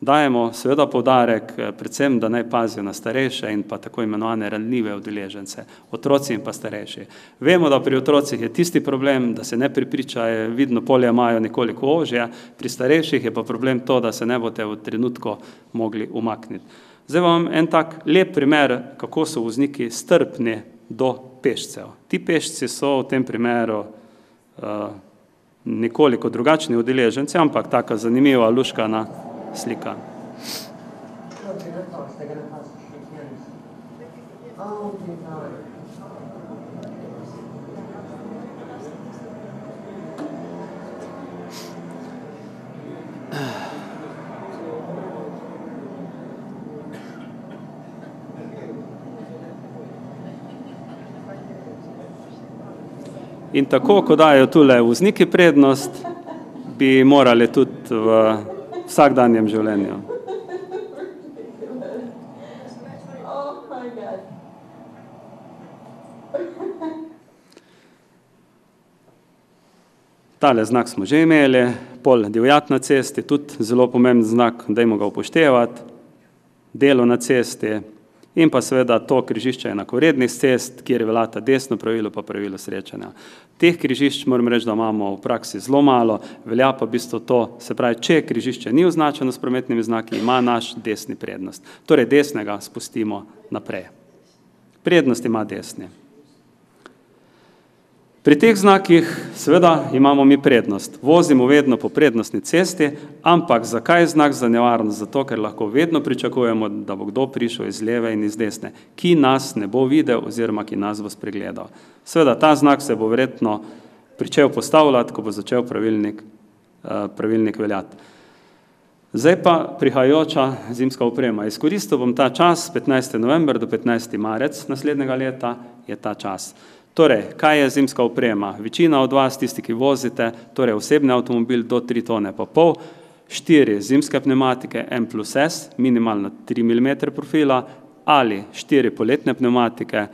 dajemo seveda povdarek, eh, predvsem, da naj pazijo na starejše in pa tako imenovane ranljive udeležence, otroci in pa starejši. Vemo, da pri otrocih je tisti problem, da se ne pripričajo, vidno polje imajo nekoliko ožje, pri starejših je pa problem to, da se ne boste v trenutku mogli umakniti. Zdaj vam en tak lep primer, kako so vozniki strpni do pešcev. Ti pešci so v tem primeru uh, nekoliko drugačni udeleženci, ampak taka zanimiva luška na slika. In tako, ko dajo tule vozniki prednost, bi morali tudi v vsakdanjem življenju. Tale znak smo že imeli, pol divjad na cesti, tudi zelo pomemben znak, dajmo ga upoštevati, delo na cesti in pa seveda to križišče enakovrednih cest, kjer veljata desno pravilo pa pravilo srečanja. Teh križišč moram reči, da imamo v praksi zelo malo, velja pa v bistvu to, se pravi, če križišče ni označeno s prometnimi znaki, ima naš desni prednost. Torej desnega spustimo naprej. Prednost ima desni. Pri teh znakih seveda imamo mi prednost. Vozimo vedno po prednostni cesti, ampak zakaj je znak za nevarnost? Zato, ker lahko vedno pričakujemo, da bo kdo prišel iz leve in iz desne, ki nas ne bo videl oziroma ki nas bo spregledal. Seveda ta znak se bo verjetno pričel postavljati, ko bo začel pravilnik, pravilnik veljati. Zdaj pa prihajajoča zimska oprema. Izkoristil bom ta čas, petnajsti november do petnajsti marec naslednjega leta je ta čas. Torej, kaj je zimska oprema? Večina od vas, tisti, ki vozite, torej osebni avtomobil do tri tone pa pol, štiri zimske pnevmatike M plus S, minimalno tri milimetre profila ali štiri poletne pnevmatike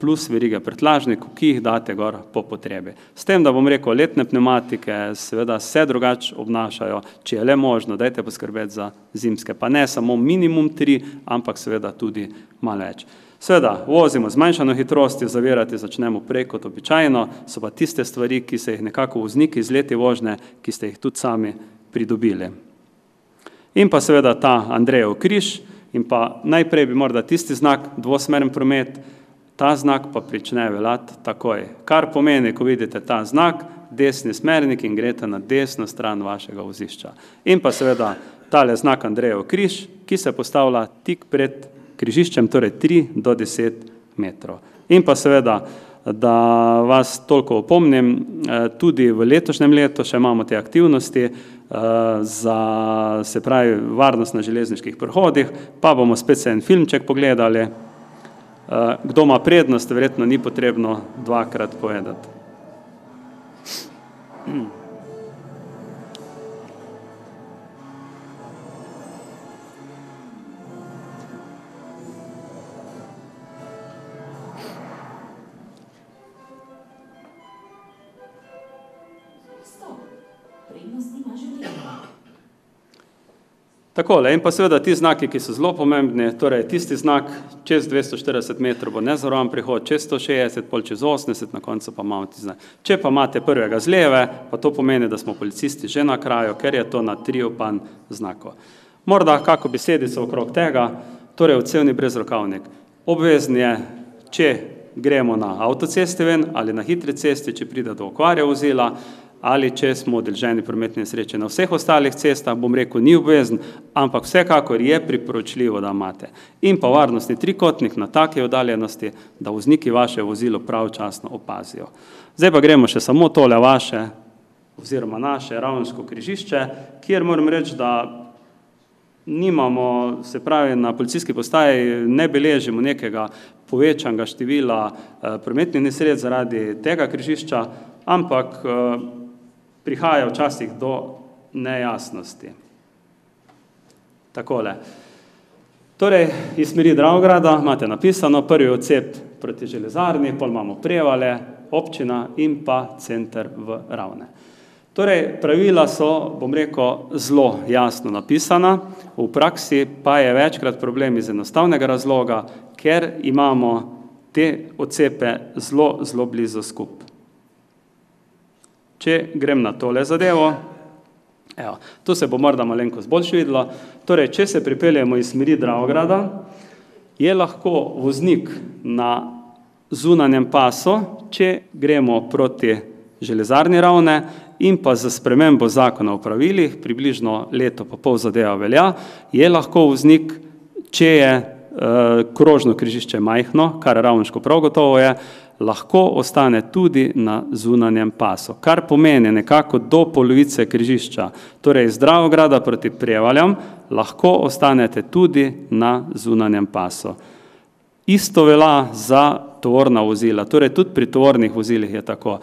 plus verige prtljažnikov, ki jih date gor po potrebi. S tem, da bom rekel, letne pnevmatike seveda se drugače obnašajo, če je le možno, dajte poskrbeti za zimske, pa ne samo minimum tri, ampak seveda tudi malo več. Seveda, vozimo zmanjšano hitrostjo, zavirati začnemo prej kot običajno, so pa tiste stvari, ki se jih nekako vozniki z leti vožnje, ki ste jih tudi sami pridobili. In pa seveda ta Andrejev križ in pa najprej bi morda tisti znak dvosmeren promet, ta znak pa prične veljati takoj. Kar pomeni, ko vidite ta znak, desni smernik in greste na desno stran vašega vozišča. In pa seveda tale znak Andrejev križ, ki se postavlja tik pred križiščem, torej tri do deset metrov. In pa seveda, da vas toliko opomnim, tudi v letošnjem letu še imamo te aktivnosti za, se pravi, varnost na železniških prehodih, pa bomo spet se en filmček pogledali. Kdo ima prednost, verjetno ni potrebno dvakrat povedati. Takole, in pa seveda ti znaki, ki so zelo pomembni, torej tisti znak čez dvesto štirideset metrov bo nezavarovan prehod, čez sto šestdeset, pol čez osemdeset, na koncu pa imamo tisti znak. Če pa imate prvega z leve, pa to pomeni, da smo policisti že na kraju, ker je to na triopan znakov. Morda kako besedico okrog tega, torej odcevni brezrokavnik. Obvezen je, če gremo na avtocesti ven ali na hitri cesti, če pride do okvare vozila ali če smo udeleženi v prometni nesreči. Na vseh ostalih cestah, bom rekel, ni obvezen, ampak vsekakor je priporočljivo, da imate. In pa varnostni trikotnik na taki oddaljenosti, da vozniki vaše vozilo pravočasno opazijo. Zdaj pa gremo še samo tole vaše oziroma naše Ravnško križišče, kjer moram reči, da nimamo, se pravi, na policijski postaji ne beležimo nekega povečanega števila prometnih nesreč zaradi tega križišča, ampak prihaja včasih do nejasnosti. Takole. Torej iz smeri Dravograda imate napisano prvi odcep proti železarni, pol imamo Prevale, občina in pa center v Ravne. Torej pravila so, bom rekel, zelo jasno napisana, v praksi pa je večkrat problem iz enostavnega razloga, ker imamo te odcepe zelo, zelo blizu skupaj. Če grem na tole zadevo, evo, to se bo morda malenkost boljše videlo, torej če se pripeljemo iz smeri Dravograda, je lahko voznik na zunanjem pasu, če gremo proti železarni Ravne in pa s spremembo zakona o pravilih, približno leto pa pol zadeva velja, je lahko voznik, če je krožno križišče majhno, kar Ravnško prav gotovo je, lahko ostane tudi na zunanjem pasu. Kar pomeni nekako do polovice križišča, torej iz Dravograda proti Prevaljam, lahko ostanete tudi na zunanjem pasu. Isto velja za tovorna vozila, torej tudi pri tovornih vozilih je tako.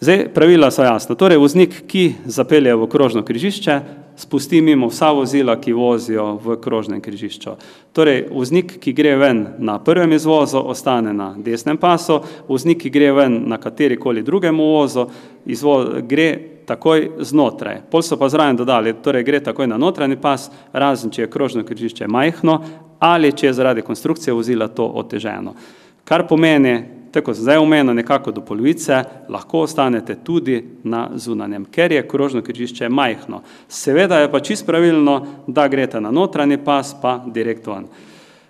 Zdaj, pravila so jasna. Torej, voznik, ki zapelje v krožno križišče, spusti mimo vsa vozila, ki vozijo v krožnem križišču. Torej, voznik, ki gre ven na prvem izvozu, ostane na desnem pasu, voznik, ki gre ven na katerikoli drugem vozu, izvoz, gre takoj znotraj. Pol so pa zraven dodali, torej gre takoj na notranji pas, razen če je krožno križišče majhno ali če je zaradi konstrukcije vozila to oteženo. Kar pomeni, tako zdaj omenjeno nekako do polovice, lahko ostanete tudi na zunanjem, ker je krožno križišče majhno. Seveda je pa čist pravilno, da greste na notranji pas, pa direkt ven.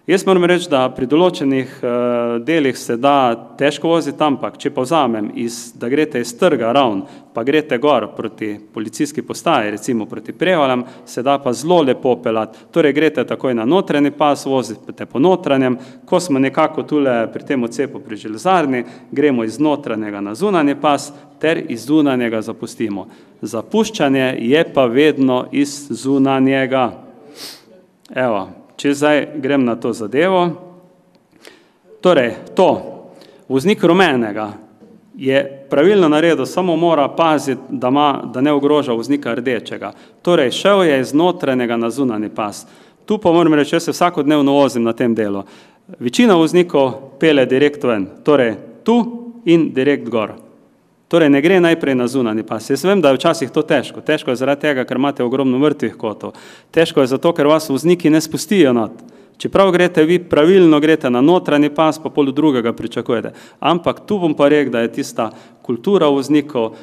Jaz moram reči, da pri določenih uh, delih se da težko voziti, ampak če pa vzamem, iz, da greste iz trga ravn, pa greste gor proti policijski postaji, recimo proti prevalam, se da pa zelo lepo pelati. Torej greste takoj na notranji pas, vozite po notranjem, ko smo nekako tule pri tem odcepu pri železarni, gremo iz notranjega na zunanji pas, ter iz zunanjega zapustimo. Zapuščanje je pa vedno iz zunanjega. Evo, če zdaj grem na to zadevo. Torej, to, voznik rumenega je pravilno naredil, samo mora paziti, da, ma, da ne ogroža voznika rdečega. Torej, šel je iz notranjega na zunani pas. Tu pa moram reči, jaz se vsakodnevno vozim na tem delu. Večina voznikov pele direkt ven, torej tu in direkt gor. Torej, ne gre najprej na zunani pas. Jaz vem, da je včasih to težko. Težko je zaradi tega, ker imate ogromno mrtvih kotov. Težko je zato, ker vas vozniki ne spustijo not. Čeprav greste vi pravilno, greste na notranji pas, pa pol drugega pričakujete. Ampak tu bom pa rekel, da je tista kultura voznikov,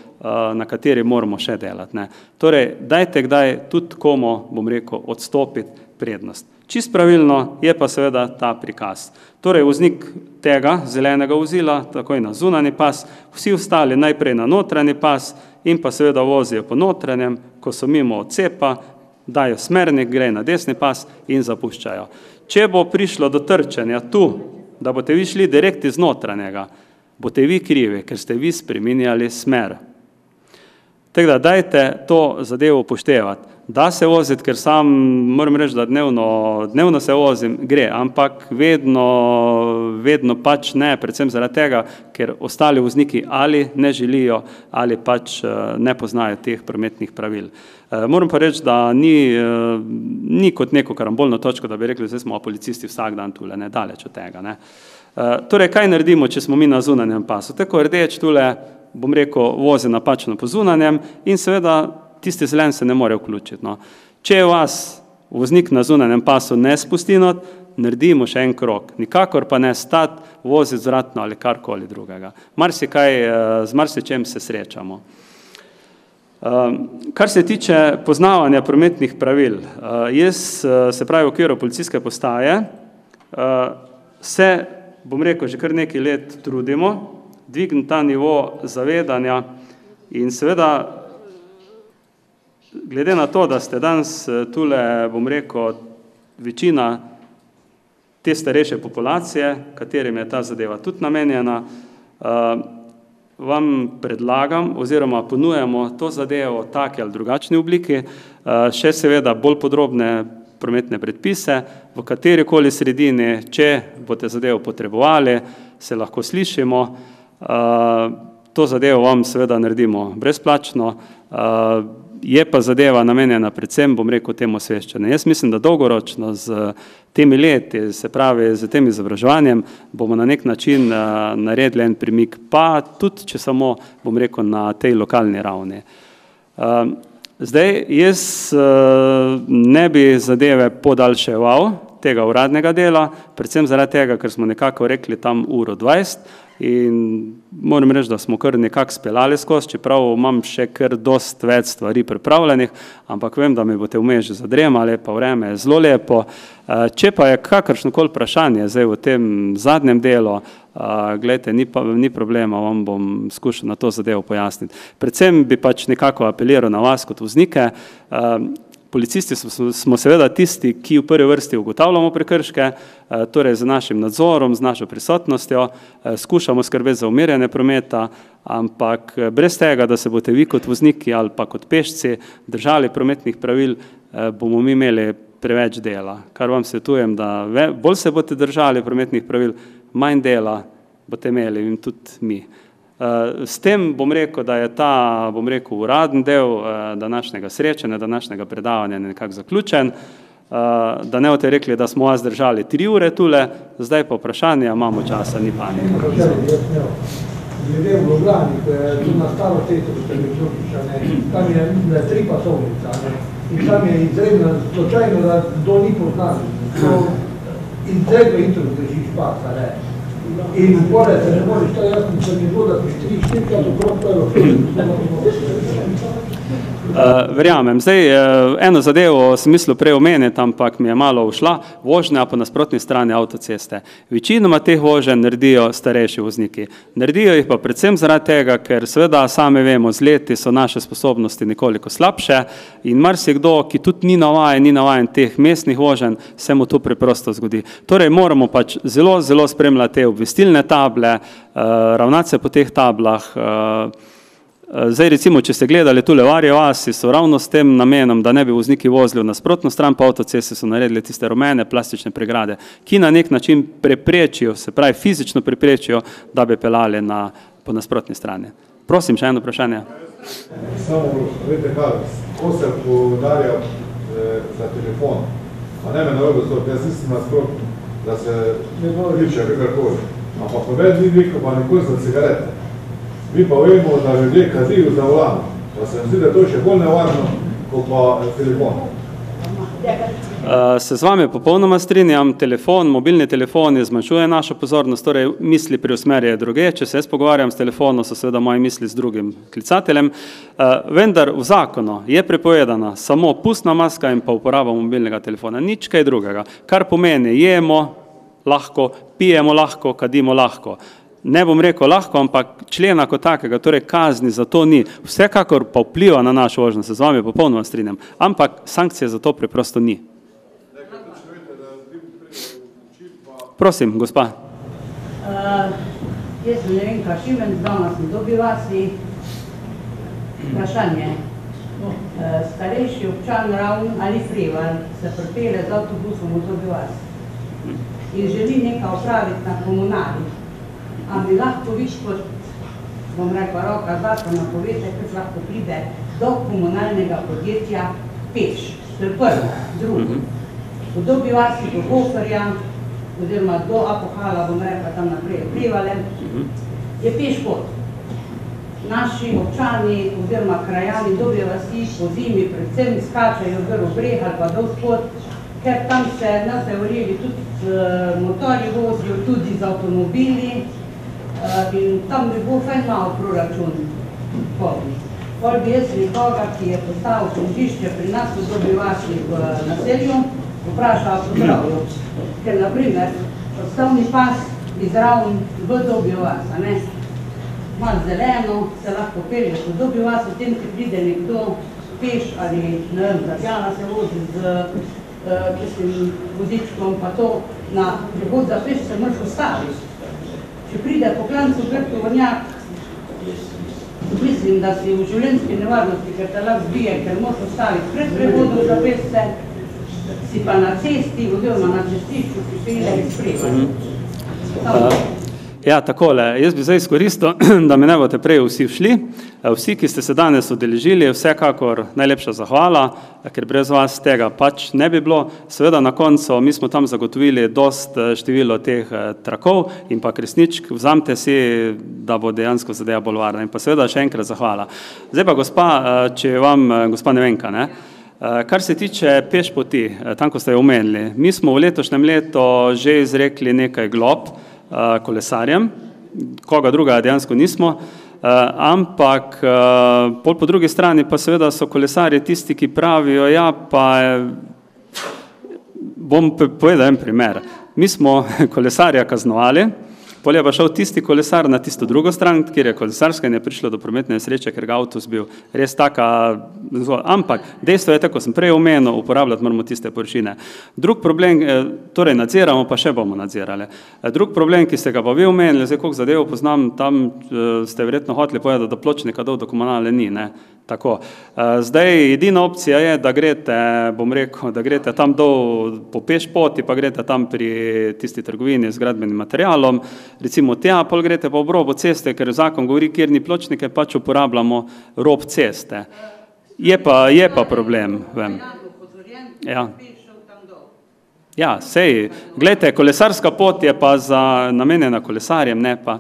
na kateri moramo še delati. Ne. Torej, dajte kdaj tudi komu, bom rekel, odstopiti prednost. Čist pravilno je pa seveda ta prikaz. Torej, voznik tega zelenega vozila, takoj na zunani pas, vsi ostali najprej na notranji pas in pa seveda vozijo po notranjem, ko so mimo odcepa, dajo smernik, gre na desni pas in zapuščajo. Če bo prišlo do trčenja tu, da boste vi šli direkt iz notranjega, boste vi krivi, ker ste vi spreminjali smer. Tako da dajte to zadevo upoštevati da se voziti, ker sam moram reči, da dnevno, dnevno se vozim, gre, ampak vedno, vedno pač ne, predvsem zaradi tega, ker ostali vozniki ali ne želijo ali pač eh, ne poznajo teh prometnih pravil. Eh, moram pa reči, da ni, eh, ni kot neko karambolno točko, da bi rekli, zdaj smo policisti vsak dan tule, ne daleč od tega. Ne. Torej, kaj naredimo, če smo mi na zunanjem pasu? Tako rdeč tule, bom rekel, vozi napačno po zunanjem in seveda tisti zelen se ne more vključiti. No. Če vas voznik na zunanjem pasu ne spusti not, naredimo še en krok. Nikakor pa ne stati, voziti zratno ali karkoli drugega. Marsikaj, eh, z marsičem se srečamo. Ehm, kar se tiče poznavanja prometnih pravil, eh, jaz eh, se pravi v okviru policijske postaje, se, bom rekel, že kar nekaj let trudimo, dvigniti ta nivo zavedanja in seveda glede na to, da ste danes eh, tule, bom rekel, večina te starejše populacije, katerim je ta zadeva tudi namenjena, eh, vam predlagam oziroma ponujemo to zadevo v taki ali drugačni obliki, eh, še seveda bolj podrobne prometne predpise, v katerikoli sredini, če boste zadevo potrebovali, se lahko slišimo, to zadevo vam seveda naredimo brezplačno, je pa zadeva namenjena predvsem, bom rekel, temu osveščanju. Jaz mislim, da dolgoročno z temi leti, se pravi z tem izobraževanjem, bomo na nek način uh, naredili en premik, pa tudi, če samo, bom rekel, na tej lokalni ravni. Uh, zdaj, jaz uh, ne bi zadeve podaljševal tega uradnega dela, predvsem zaradi tega, ker smo nekako rekli tam uro 20, In moram reči, da smo kar nekako speljali skozi, čeprav imam še kar dost več stvari pripravljenih, ampak vem, da mi boste vmes že zadremali, pa vreme je zelo lepo. Eh, če pa je kakršnokoli vprašanje zdaj v tem zadnjem delu, eh, gledajte, ni, pa, ni problema, vam bom skušal na to zadevo pojasniti. Predvsem bi pač nekako apeliral na vas kot vznike, eh, Policisti smo seveda tisti, ki v prvi vrsti ugotavljamo prekrške, eh, torej z našim nadzorom, z našo prisotnostjo, eh, skušamo skrbeti za umirjanje prometa, ampak eh, brez tega, da se boste vi kot vozniki ali pa kot pešci držali prometnih pravil, bomo mi imeli preveč dela. Kar vam svetujem, da bolj se boste držali prometnih pravil, manj dela boste imeli in tudi mi. S tem bom rekel, da je ta, bom rekel, uraden del današnjega srečanja, današnjega predavanja nekako zaključen. Da ne boste rekli, da smo vas držali tri ure tule, zdaj pa vprašanje, imamo časa, ni panike. Glede v Ljubljani, ko je tu na staro cesto, če bi tam je, da je tri pasovnica, in tam je izredno slučajno, da to ni poznano. To izredno intro držiš pasa, ne. In pore se ne moreš, to sem se mi pri tri, štirikrat okrog prvo, Uh, verjamem. Zdaj, uh, eno zadevo sem mislil prej omeniti, ampak mi je malo ušla, vožnja po nasprotni strani avtoceste. Večinoma teh voženj naredijo starejši vozniki. Naredijo jih pa predvsem zaradi tega, ker seveda sami vemo, z leti so naše sposobnosti nekoliko slabše in marsikdo, ki tudi ni navajen, ni navajen teh mestnih voženj, se mu to preprosto zgodi. Torej moramo pač zelo, zelo spremljati te obvestilne table, uh, ravnati se po teh tablah, uh, Zdaj recimo, če ste gledali tule Varje vasi, so ravno s tem namenom, da ne bi vozniki vozili v nasprotno stran po avtocesti, so naredili tiste rumene plastične pregrade, ki na nek način preprečijo, se pravi fizično preprečijo, da bi pelali na, po nasprotni strani. Prosim, še eno vprašanje. Samo, vete kaj, ko se podarja eh, za telefon, pa ne me narobe zelo, jaz nisem nasprotno, da se kliče kakorkoli, ampak poved ni rekel pa nikoli za cigarete. Mi pa vemo, da ljudje kadijo za volan, pa se mi zdi, da to še bolj nevarno, kot pa telefon. Se z vami popolnoma strinjam, telefon, mobilni telefon zmanjšuje našo pozornost, torej misli preusmerjajo druge, če se jaz pogovarjam s telefonom, so seveda moje misli z drugim klicateljem, vendar v zakonu je prepovedana samo pustna maska in pa uporaba mobilnega telefona, nič kaj drugega, kar pomeni jemo lahko, pijemo lahko, kadimo lahko ne bom rekel lahko, ampak člena kot takega, torej kazni za to ni. Vsekakor pa vpliva na našo vožnjo, se z vami popolnoma strinjam, ampak sankcije za to preprosto ni. Prosim, gospa. Uh, jaz sem Nevenka Šimen, doma sem dobil vasi. Vprašanje. Uh, starejši občan Ravn ali Freval se pripele z avtobusom v dobil vasi in želi nekaj opraviti na komunali a mi lahko viš kot, bom rekla, roka zakona povete, kako lahko pride do komunalnega podjetja peš. To je prvo. Drugo. V dobi vasi do Hoferja, oziroma do Apohala, bom rekla, tam naprej je Privale, je peš pot. Naši občani oziroma krajani dobi vasi po zimi predvsem skačajo v breh ali pa dol spod, ker tam se na teoriji tudi uh, motori vozijo, tudi z avtomobili, in tam bi bil fajn malo proračun polni. Pol bi jaz nekoga, ki je postavil končišče pri nas v dobivači v naselju, vprašal pozdravljo. Ker, na primer, odstavni pas izravn v dobivas, a ne? Malo zeleno, se lahko pelje v dobivas, v tem, ki pride nekdo peš ali, ne vem, Tatjana se vozi z uh, tistim vozičkom, pa to na prihod za peš se moraš ustaviti če pride po klancu pred tovornjak, mislim, da si v življenjski nevarnosti, ker te lahko zbije, ker moraš ostaviti pred prevodom za peste, si pa na cesti, oziroma na cestišču, ki se ide izprej. Ja, takole, jaz bi zdaj izkoristil, da me ne boste prej vsi všli. Vsi, ki ste se danes odeležili, vsekakor najlepša zahvala, ker brez vas tega pač ne bi bilo. Seveda na koncu mi smo tam zagotovili dost eh, število teh eh, trakov in pa kresničk, vzamte si, da bo dejansko zadeva bolj varna in pa seveda še enkrat zahvala. Zdaj pa gospa, eh, če vam, gospa Nevenka, ne? Kar se tiče peš poti, tam, ko ste jo omenili, mi smo v letošnjem letu že izrekli nekaj glob, Eh, kolesarjem, koga druga dejansko nismo, ampak pol po drugi strani pa seveda so kolesarji tisti, ki pravijo, ja pa bom povedal en primer. Mi smo kolesarja kaznovali, pol je pa šel tisti kolesar na tisto drugo stran, kjer je kolesarska in je prišlo do prometne nesreče, ker ga avtos bil res taka, ampak dejstvo je tako, sem prej omenil, uporabljati moramo tiste površine. Drug problem, torej nadziramo, pa še bomo nadzirali. Drug problem, ki ste ga pa vi omenili, zdaj koliko zadev poznam, tam ste verjetno hoteli povedati, da pločnika dol do komunale ni, ne? Tako. Zdaj, edina opcija je, da greste, bom rekel, da greste tam dol po peš poti, pa greste tam pri tisti trgovini z gradbenim materialom, recimo tja, pol greste pa ob robu ceste, ker zakon govori, kjer ni pločnike, pač uporabljamo rob ceste. Je pa, je pa problem, vem. Ja. Ja, sej, glejte, kolesarska pot je pa za namenjena kolesarjem, ne pa,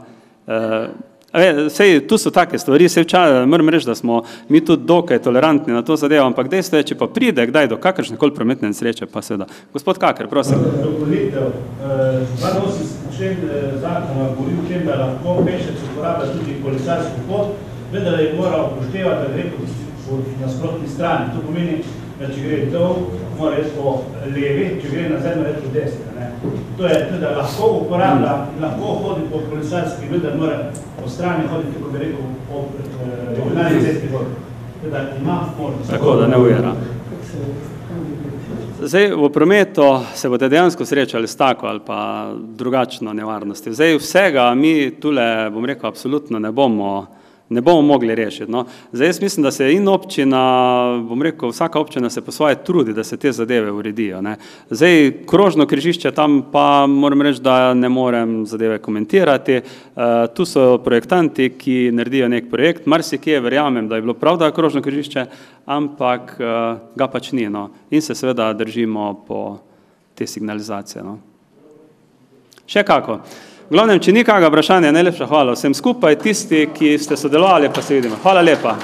uh, sej, tu so take stvari, sej včasih, moram reči, da smo mi tudi dokaj tolerantni na to zadevo, ampak dejstvo je, če pa pride kdaj do kakršne koli prometne nesreče, pa seveda. Gospod Kaker, prosim. Dovolitev, uh, 82 člen zakona govori o tem, da lahko pešec uporablja tudi kolesarsko pot, vendar je moral upoštevati, da gre po nasprotni strani. To pomeni, da če gre dol, mora reči po levi, če gre nazaj, mora reči po desni. To je, da lahko uporablja, lahko hodi po kolesarski, vendar mora po strani hoditi, kot bi rekel, po regionalni cesti hodi. Da ima možnost. Tako, da ne ujera. Zdaj, v prometu se boste dejansko srečali s tako ali pa drugačno nevarnosti. Zdaj, vsega mi tule, bom rekel, absolutno ne bomo ne bomo mogli rešiti. No. Zdaj jaz mislim, da se in občina, bom rekel, vsaka občina se po svoje trudi, da se te zadeve uredijo. Ne. Zdaj, krožno križišče tam pa moram reči, da ne morem zadeve komentirati. Uh, tu so projektanti, ki naredijo nek projekt, marsikje verjamem, da je bilo prav, da je krožno križišče, ampak uh, ga pač ni. No. In se seveda držimo po te signalizacije. No. Še kako. V glavnem, če ni kakega vprašanja, najlepša hvala vsem skupaj, tisti, ki ste sodelovali, pa se vidimo. Hvala lepa.